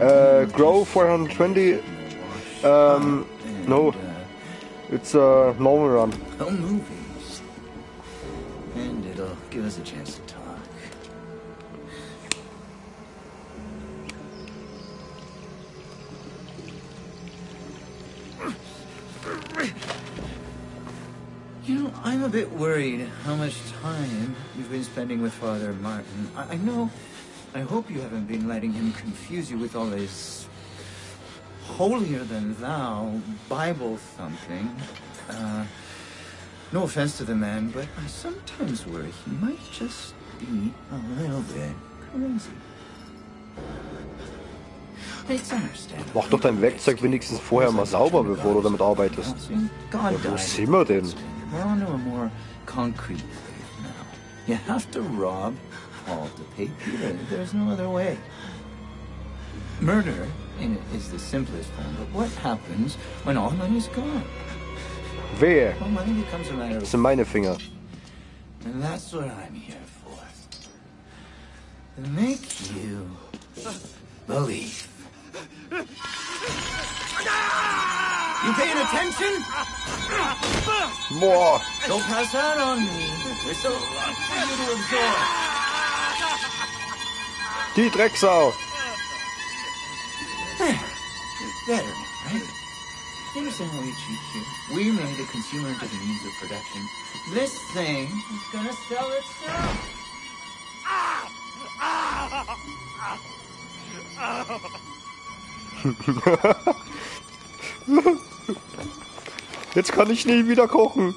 Uh, Grow 420, um, no. Uh, It's a normal run. A chance to talk. You know, I'm a bit worried how much time you've been spending with Father Martin. I, I know, I hope you haven't been letting him confuse you with all his holier than thou Bible thumping. Uh, no offense to the man, but I sometimes worry he might just be a little bit crazy. Mach doch dein Werkzeug wenigstens vorher mal sauber, bevor du damit arbeitest. God wo sind wir denn? We're on to a more concrete faith now. You have to rob Paul to pay Peter. There's no other way. Murder is the simplest form, but what happens when all money's gone? Wehe, matter das sind meine Finger. You paying attention? Boah, Don't pass out on me. There's a lot for you to absorb. die Drecksau. Better, right? You understand how we cheat here? We made the consumer into the means of production. This thing is gonna sell itself. Jetzt kann ich nie wieder kochen.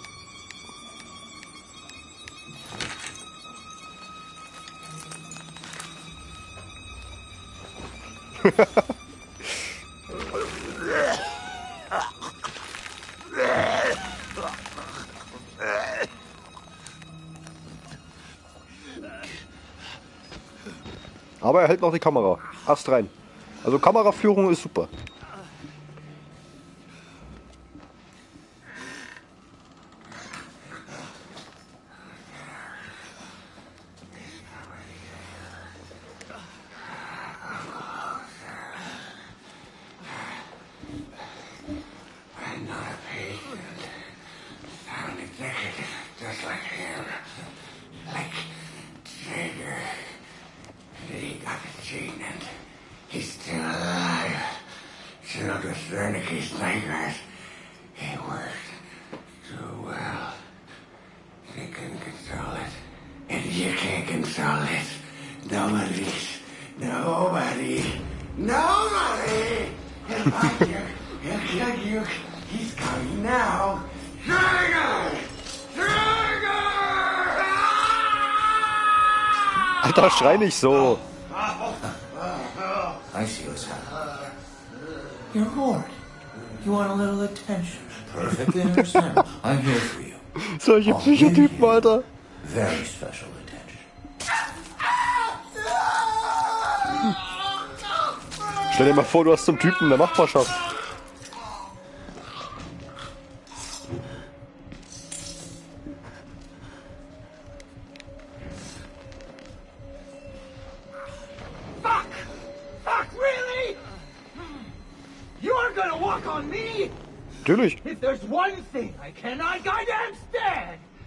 Aber er hält noch die Kamera. Ast rein. Also Kameraführung ist super. Schrei nicht so. I see what's happening. You're bored. You want a little attention. Perfectly understandable. I'm here for you. Solche Psychotypen, Alter. Very special attention. Stell dir mal vor, du hast zum Typen in der Nachbarschaft.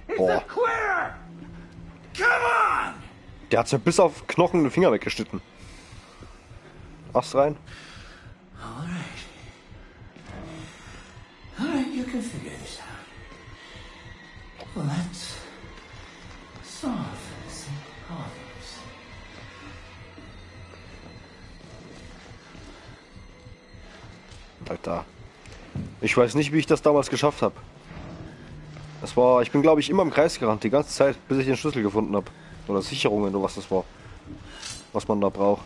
It's Boah. Der hat's ja bis auf Knochen den Finger weggeschnitten. Ast rein. All right. All right, you can figure this out. Let's Ich weiß nicht, wie ich das damals geschafft habe. Das war, ich bin glaube ich immer im Kreis gerannt, die ganze Zeit, bis ich den Schlüssel gefunden habe. Oder Sicherungen oder was das war. Was man da braucht.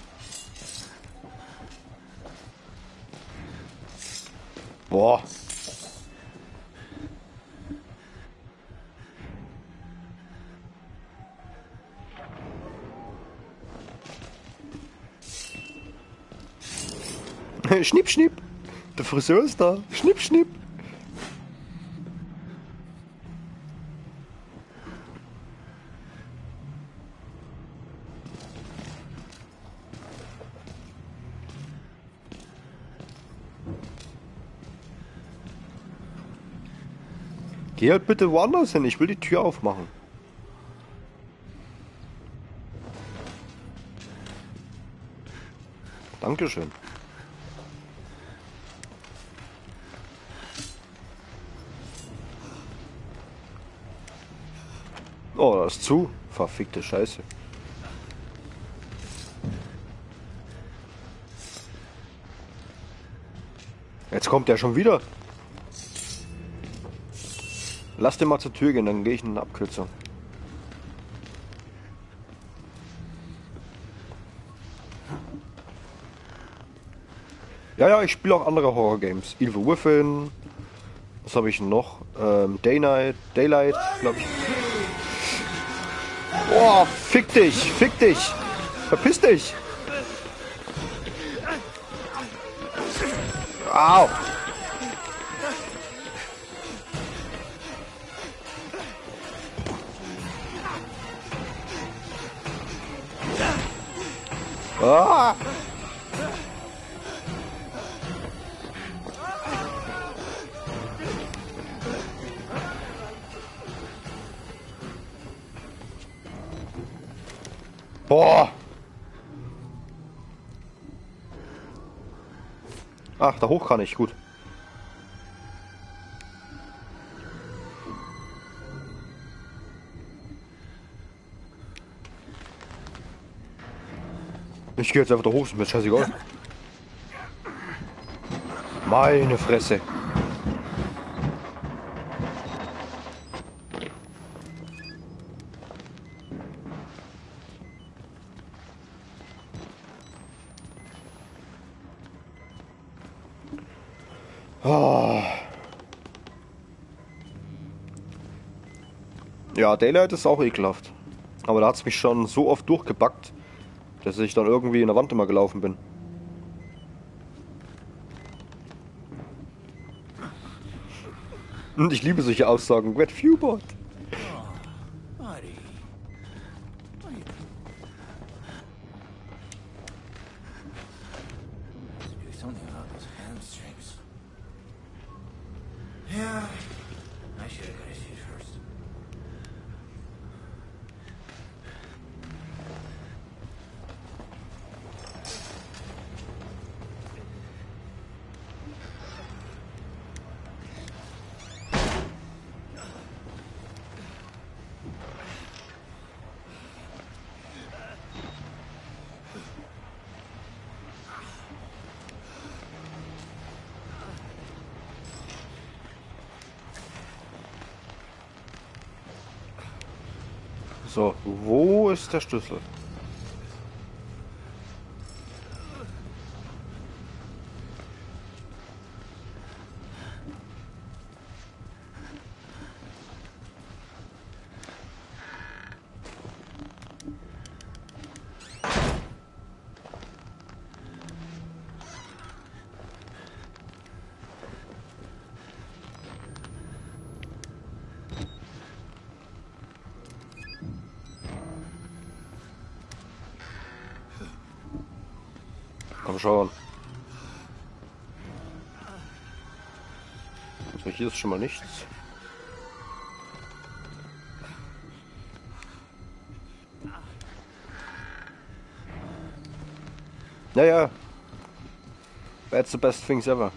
Boah. schnipp, schnipp. Der Friseur ist da. Schnipp, schnipp. Geh halt bitte woanders hin. Ich will die Tür aufmachen. Dankeschön. Ist zu. Verfickte Scheiße. Jetzt kommt der schon wieder. Lass den mal zur Tür gehen, dann gehe ich in eine Abkürzung. Ja, ja, ich spiele auch andere Horror-Games. Evil Within. Was habe ich noch? Ähm, Day Night, Daylight, glaube ich. Boah, fick dich, fick dich. Verpiss dich. Au. Hoch kann ich, gut. Ich gehe jetzt einfach da hoch, ist mir scheißegal. Meine Fresse. Daylight ist auch ekelhaft. Aber da hat es mich schon so oft durchgebackt, dass ich dann irgendwie in der Wand immer gelaufen bin. Und ich liebe solche Aussagen. Red Viewbot. So, wo ist der Schlüssel? Komm schon. Also hier ist schon mal nichts. Naja. That's the best things ever.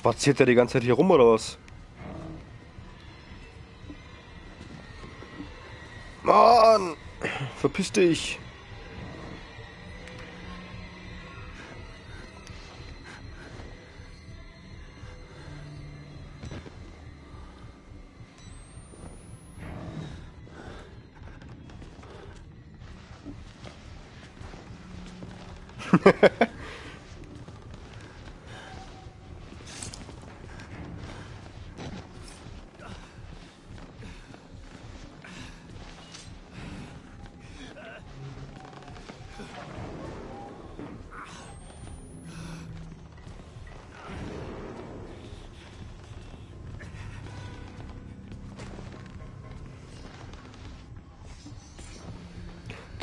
Spaziert er die ganze Zeit hier rum oder was? Mann! Verpiss dich!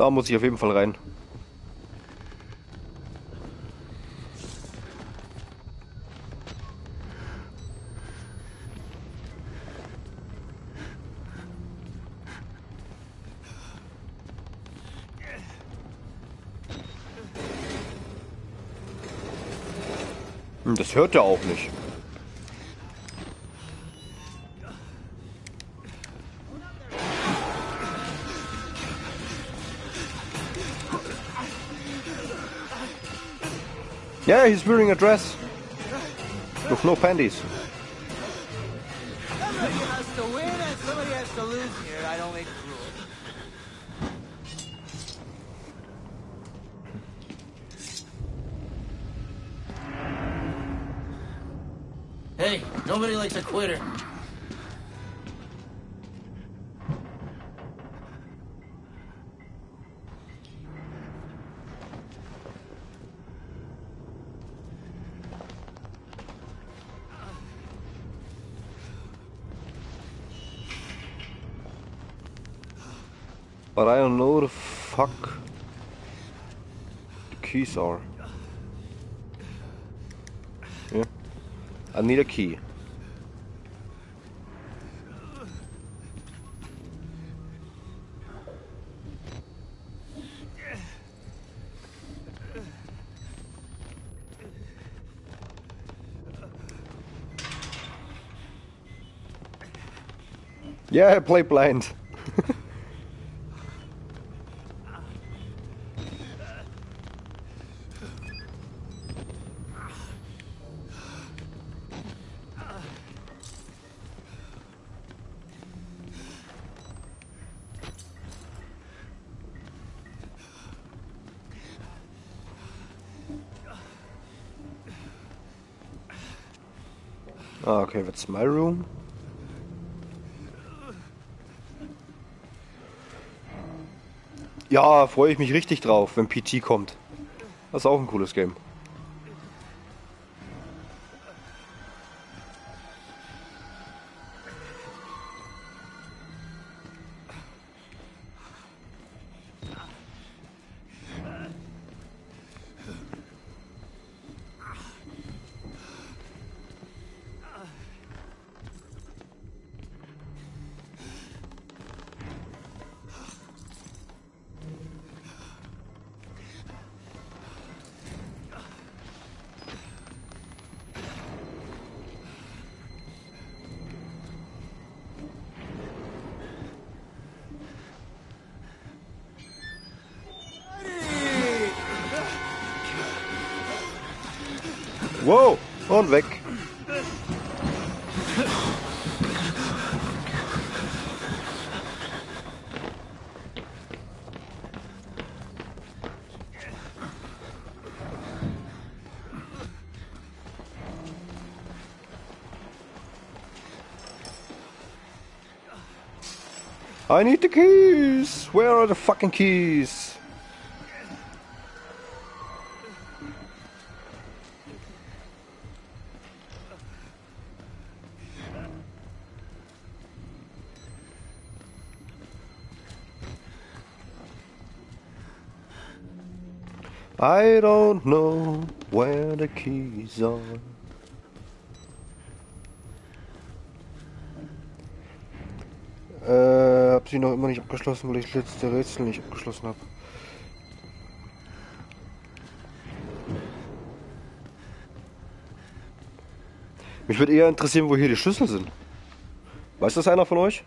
Da muss ich auf jeden Fall rein. Hm, Das hört er auch nicht. Yeah, he's wearing a dress. With no panties. Somebody has to win and somebody has to lose here. I don't make the rules. Hey, nobody likes a quitter. But I don't know where the fuck the keys are. Yeah. I need a key. Yeah, play blind. That's my room. Ja, freue ich mich richtig drauf, wenn PT kommt. Das ist auch ein cooles Game. I need the keys! Where are the fucking keys? I don't know where the keys are. Immer nicht abgeschlossen, weil ich letzte Rätsel nicht abgeschlossen habe. Mich würde eher interessieren, wo hier die Schlüssel sind. Weiß das einer von euch?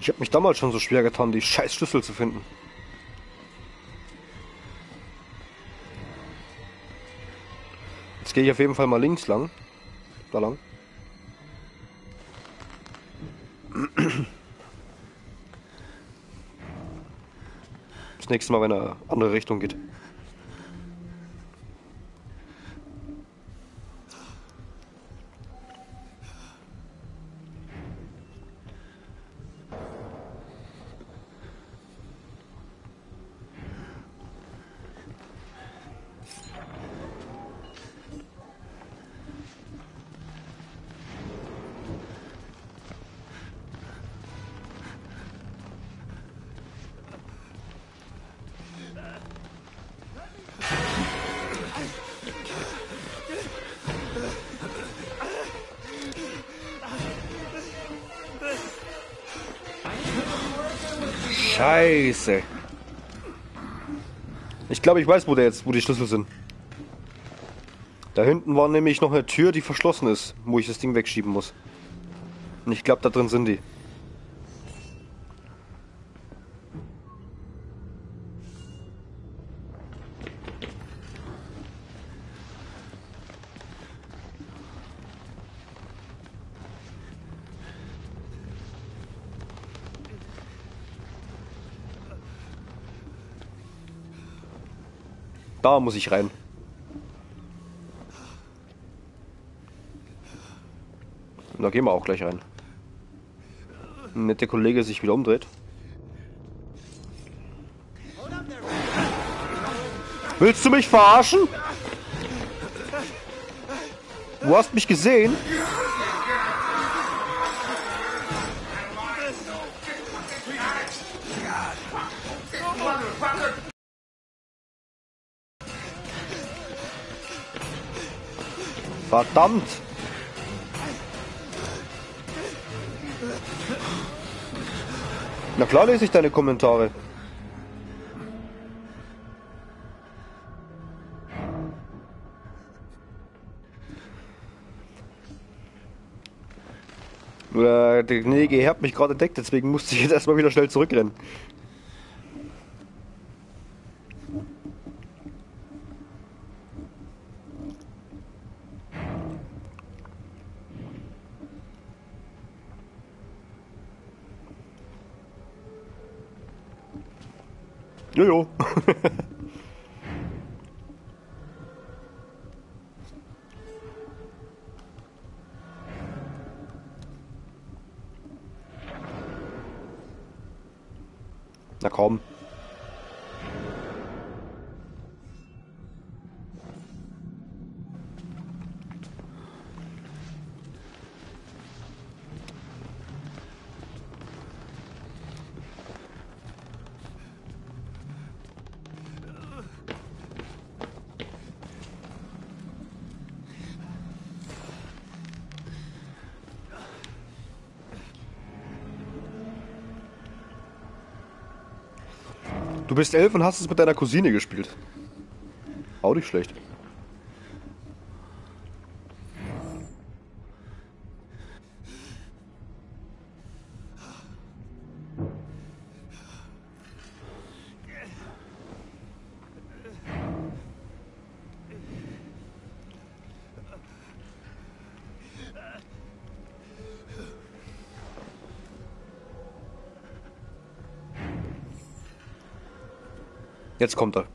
Ich habe mich damals schon so schwer getan, die scheiß Schlüssel zu finden. Gehe ich auf jeden Fall mal links lang. Da lang. Das nächste Mal, wenn er andere Richtung geht. Scheiße. Ich glaube, ich weiß, wo der jetzt, wo die Schlüssel sind. Da hinten war nämlich noch eine Tür, die verschlossen ist, wo ich das Ding wegschieben muss. Und ich glaube, da drin sind die. Da muss ich rein. Und da gehen wir auch gleich rein. Der Kollege sich wieder umdreht. Willst du mich verarschen? Du hast mich gesehen. Verdammt! Na klar lese ich deine Kommentare. Äh, der Gnädige hat mich gerade entdeckt, deswegen musste ich jetzt erstmal wieder schnell zurückrennen. Bist elf und hast es mit deiner Cousine gespielt. Auch nicht schlecht. Jetzt kommt er.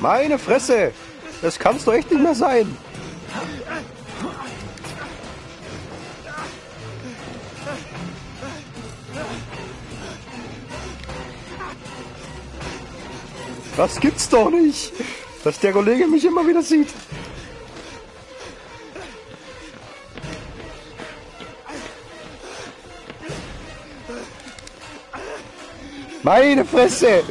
Meine Fresse! Das kann's doch echt nicht mehr sein. Das gibt's doch nicht, dass der Kollege mich immer wieder sieht. Meine Fresse!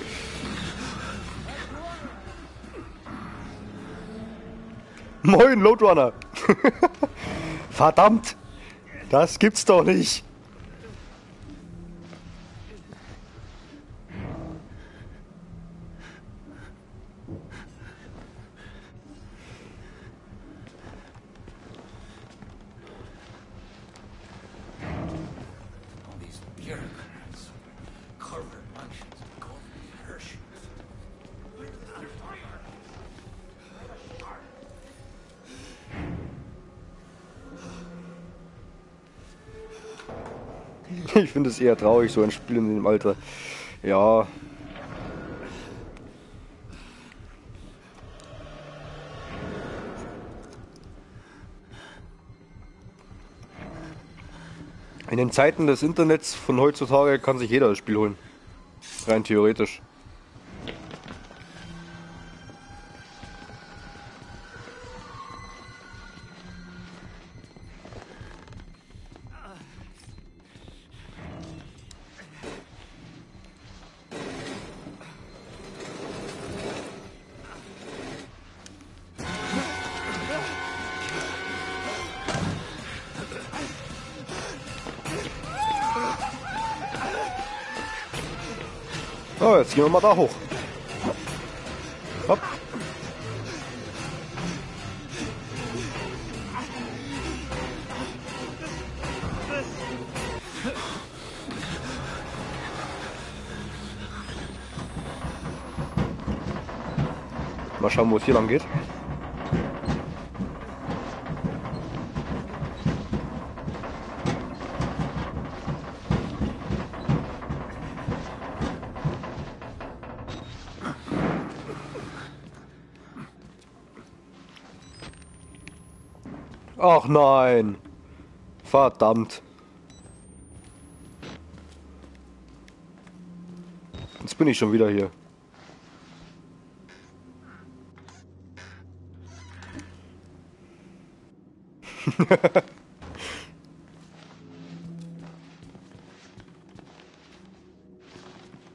Moin, Loadrunner! Verdammt! Das gibt's doch nicht! Es eher traurig, so ein Spiel in dem Alter. Ja. In den Zeiten des Internets von heutzutage kann sich jeder das Spiel holen. Rein theoretisch. Gehen wir mal da hoch. Hopp. Mal schauen, wo es hier lang geht. Nein. Verdammt. Jetzt bin ich schon wieder hier.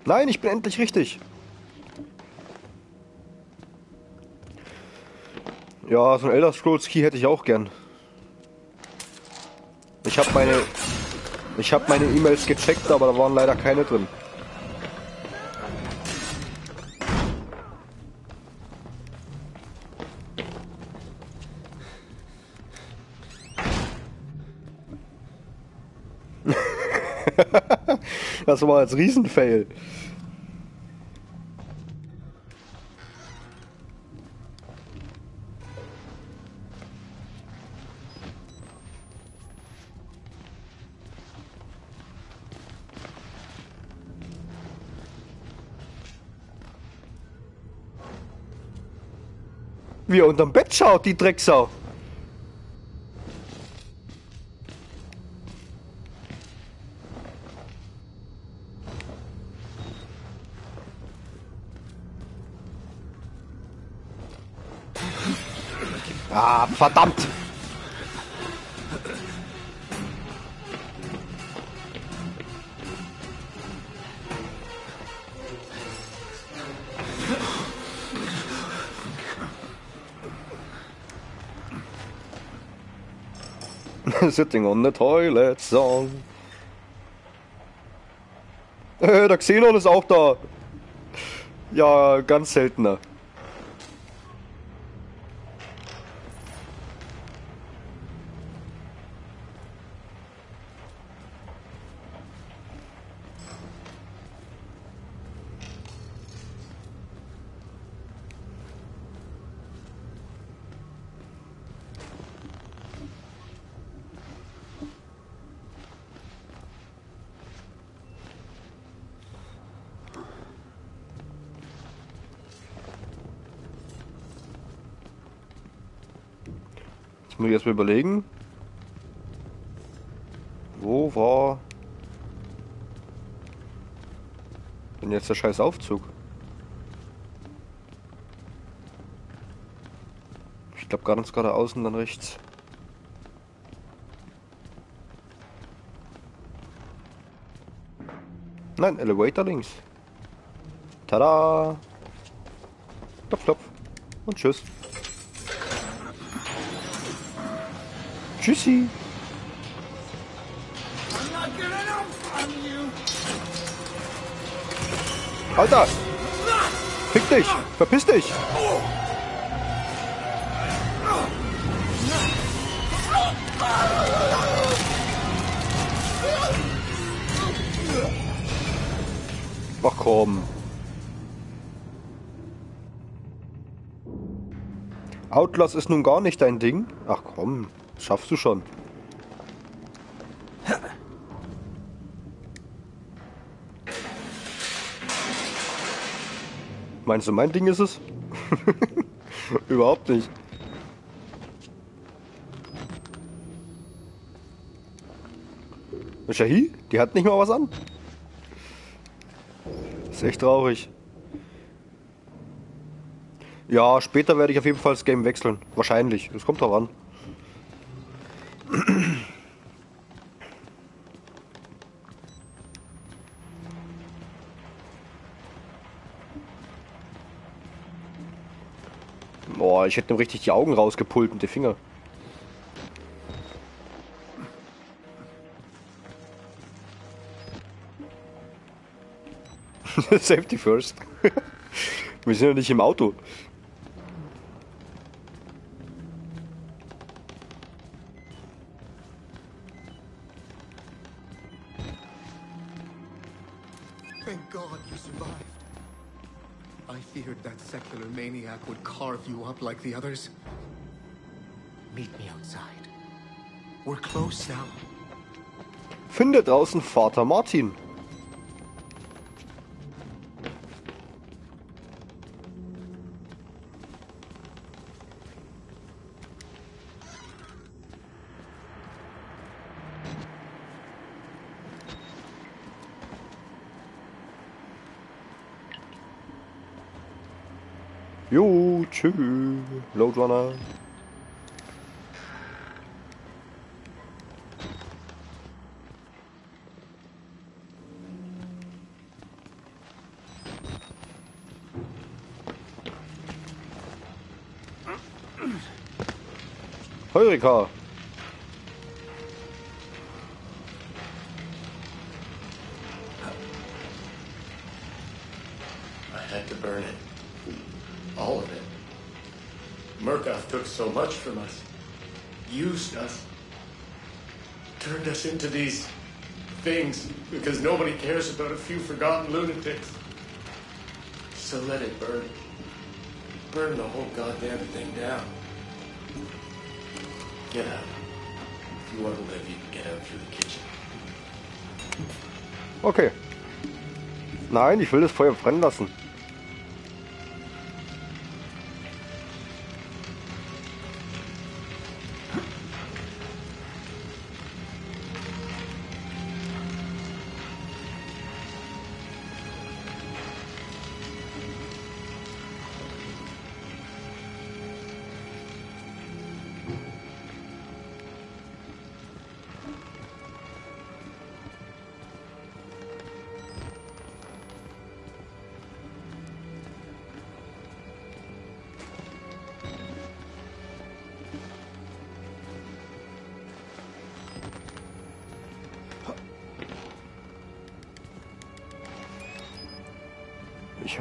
Nein, ich bin endlich richtig. Ja, so ein Elder Scrolls Key hätte ich auch gern. Ich habe meine ich habe meine E-Mails gecheckt, aber da waren leider keine drin. das war jetzt Riesenfail. Wie er unterm Bett schaut, die Drecksau. Ah, verdammt! Sitting on the toilet song. Äh, der Xenon ist auch da. Ja, ganz seltener. Muss ich erst mal überlegen. Wo war denn jetzt der scheiß Aufzug? Ich glaube ganz geradeaus und dann rechts. Nein, Elevator links. Tada! Klopf, klopf. Und tschüss. Tschüssi. Alter! Fick dich! Verpiss dich! Ach komm. Outlast ist nun gar nicht dein Ding? Ach komm, schaffst du schon. Meinst du, mein Ding ist es? Überhaupt nicht. Shahi, die hat nicht mal was an. Ist echt traurig. Ja, später werde ich auf jeden Fall das Game wechseln. Wahrscheinlich. Das kommt drauf an. Ich hätte ihm richtig die Augen rausgepult mit den Finger. Safety first. Wir sind ja nicht im Auto. Like the others. Meet me outside. We're close now. Finde draußen Vater Martin. Jo, tschüss, Loadrunner. Heureka! From us. Used us. Turned us into these things because nobody cares about a few forgotten lunatics. So let it burn. Burn the whole goddamn thing down. Get out. If you want to live, you can get out through the kitchen. Okay. Nein, ich will das Feuer brennen lassen.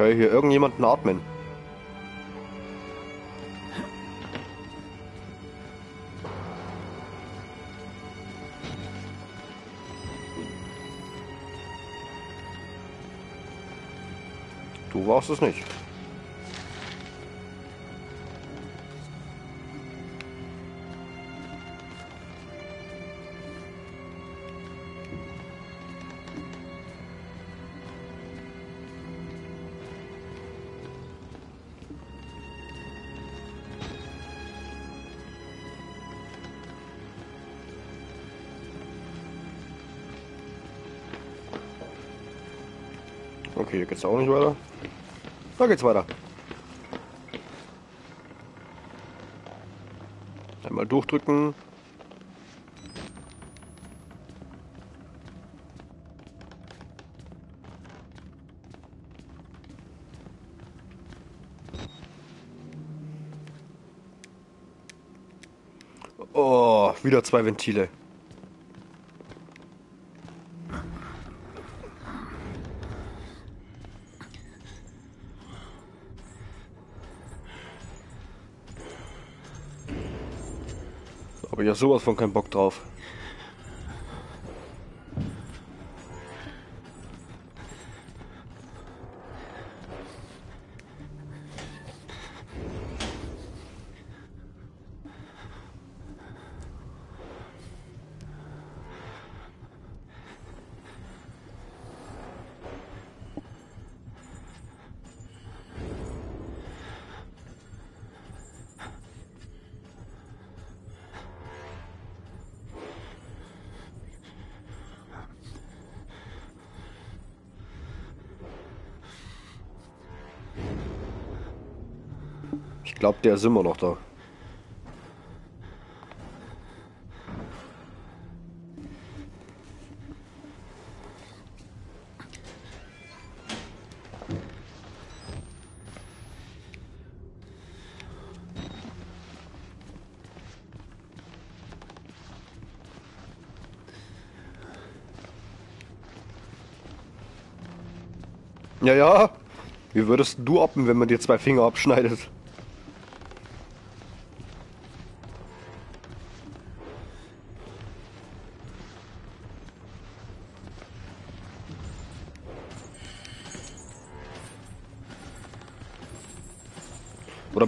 Höre hier irgendjemanden atmen. Du warst es nicht. Okay, hier geht's auch nicht weiter. Da geht's weiter. Einmal durchdrücken. Oh, wieder zwei Ventile. Sowas von keinen Bock drauf. Ich glaube, der ist immer noch da. Ja, ja. Wie würdest du appen, wenn man dir zwei Finger abschneidet?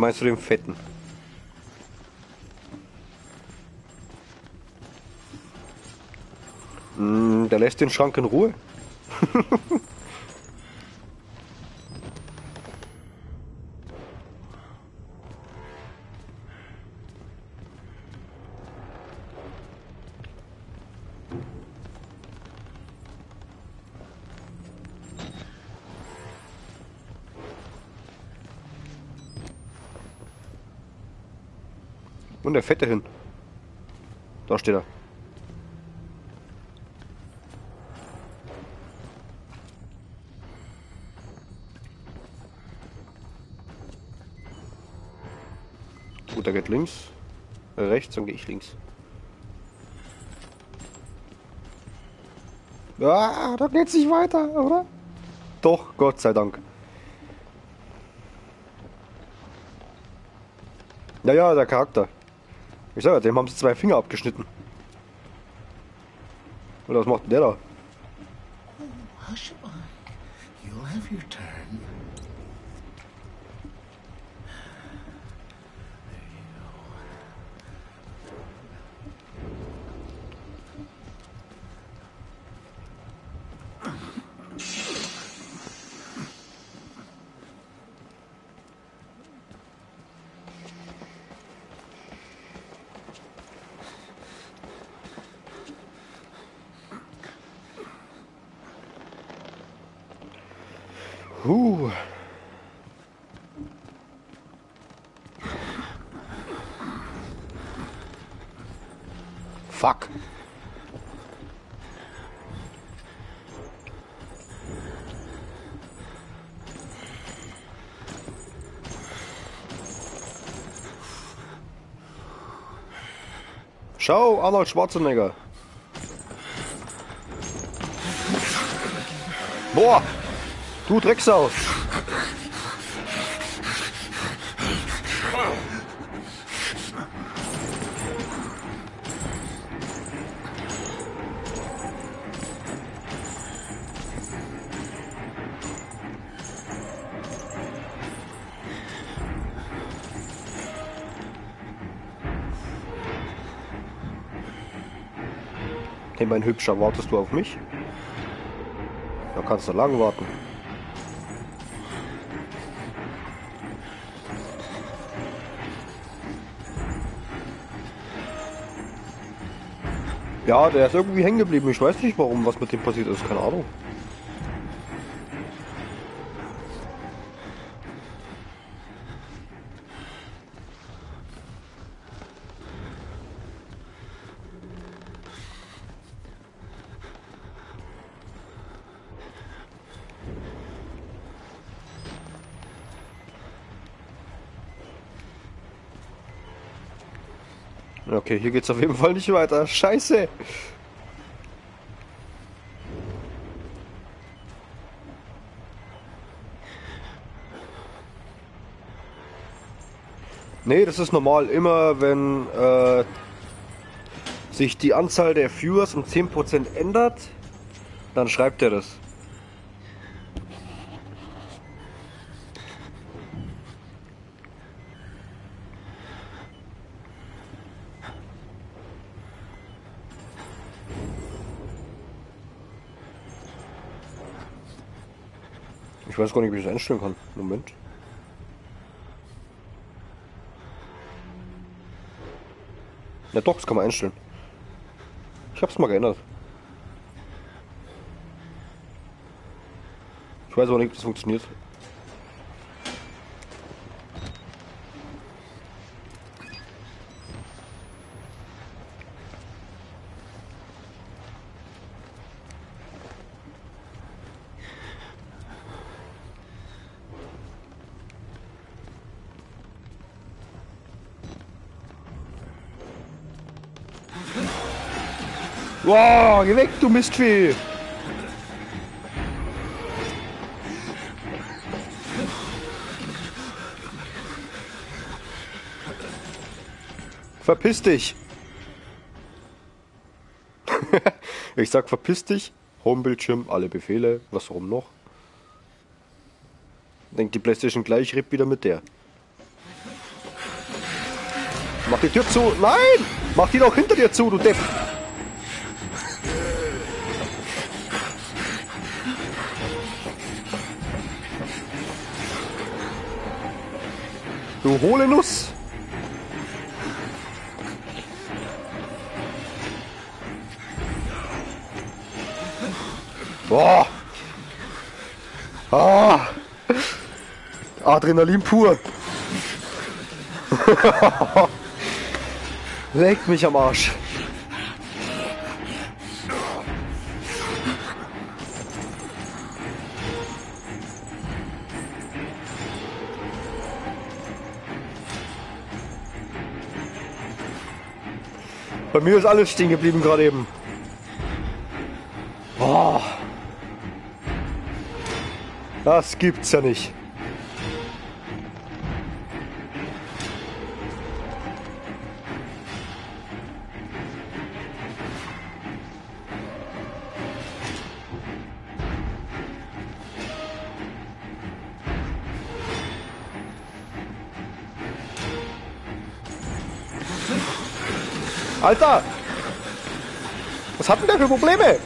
Meinst du den fetten? Hm, der lässt den Schrank in Ruhe. Und der Fette hin. Da steht er. Gut, der geht links. Rechts, dann gehe ich links. Ah, da geht's nicht weiter, oder? Doch, Gott sei Dank. Ja, ja, der Charakter. Ich sag ja, dem haben sie zwei Finger abgeschnitten. Oder was macht denn der da? Fuck. Schau, Arnold Schwarzenegger. Boah, du Drecksau. Hey, mein Hübscher, wartest du auf mich? Da kannst du lang warten. Ja, der ist irgendwie hängen geblieben. Ich weiß nicht warum, was mit dem passiert ist. Keine Ahnung. Okay, hier geht's auf jeden Fall nicht weiter. Scheiße. Nee, das ist normal. Immer wenn äh, sich die Anzahl der Viewers um 10% ändert, dann schreibt er das. Ich weiß gar nicht, wie ich das einstellen kann. Moment. Ja doch, das kann man einstellen. Ich hab's mal geändert. Ich weiß aber nicht, wie das funktioniert. Wow, geh weg, du Mistvieh! Verpiss dich! ich sag verpiss dich, Homebildschirm, alle Befehle, was warum noch? Denkt die Playstation gleich, rip wieder mit der. Mach die Tür zu! Nein! Mach die doch hinter dir zu, du Depp! Hohle Nuss! Boah! Ah! Adrenalin pur! Leckt mich am Arsch! Mir ist alles stehen geblieben gerade eben. Boah. Das gibt's ja nicht. Alter! Was hat denn der für Probleme?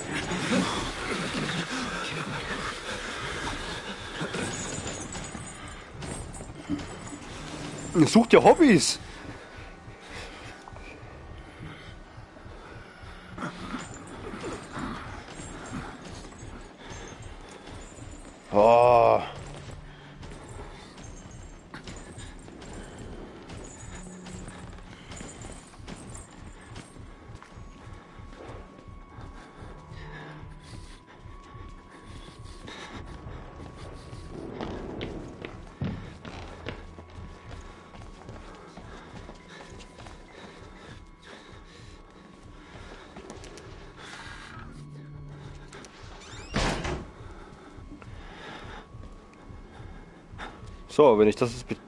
Sucht ja Hobbys. So, wenn ich das jetzt...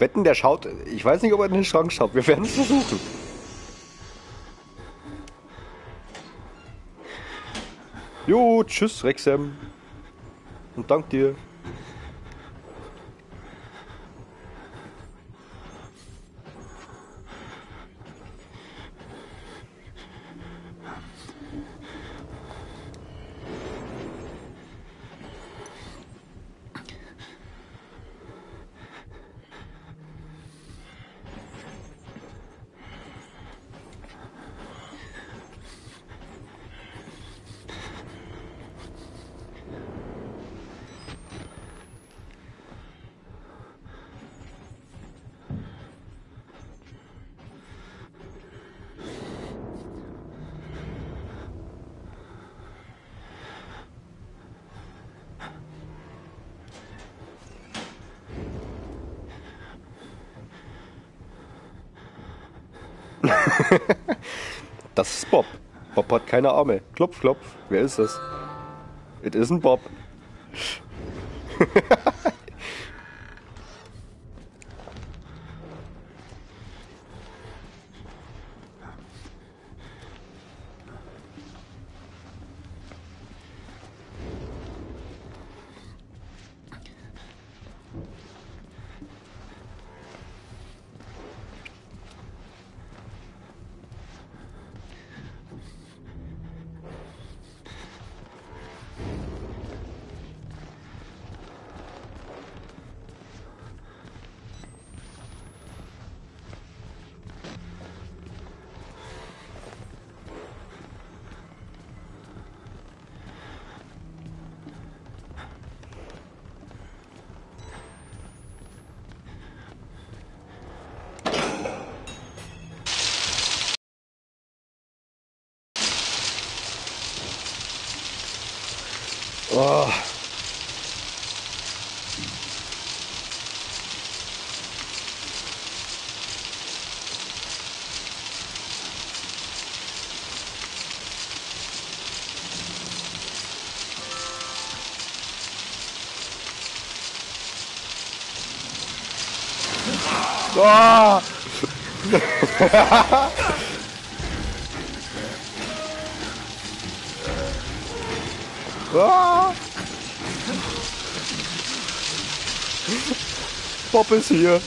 Wetten, der schaut... Ich weiß nicht, ob er in den Schrank schaut. Wir werden es versuchen. Jo, tschüss, Rexem. Und dank dir. Hat keine Arme. Klopf, klopf. Wer ist das? It isn't Bob. Ah! Bob ist hier.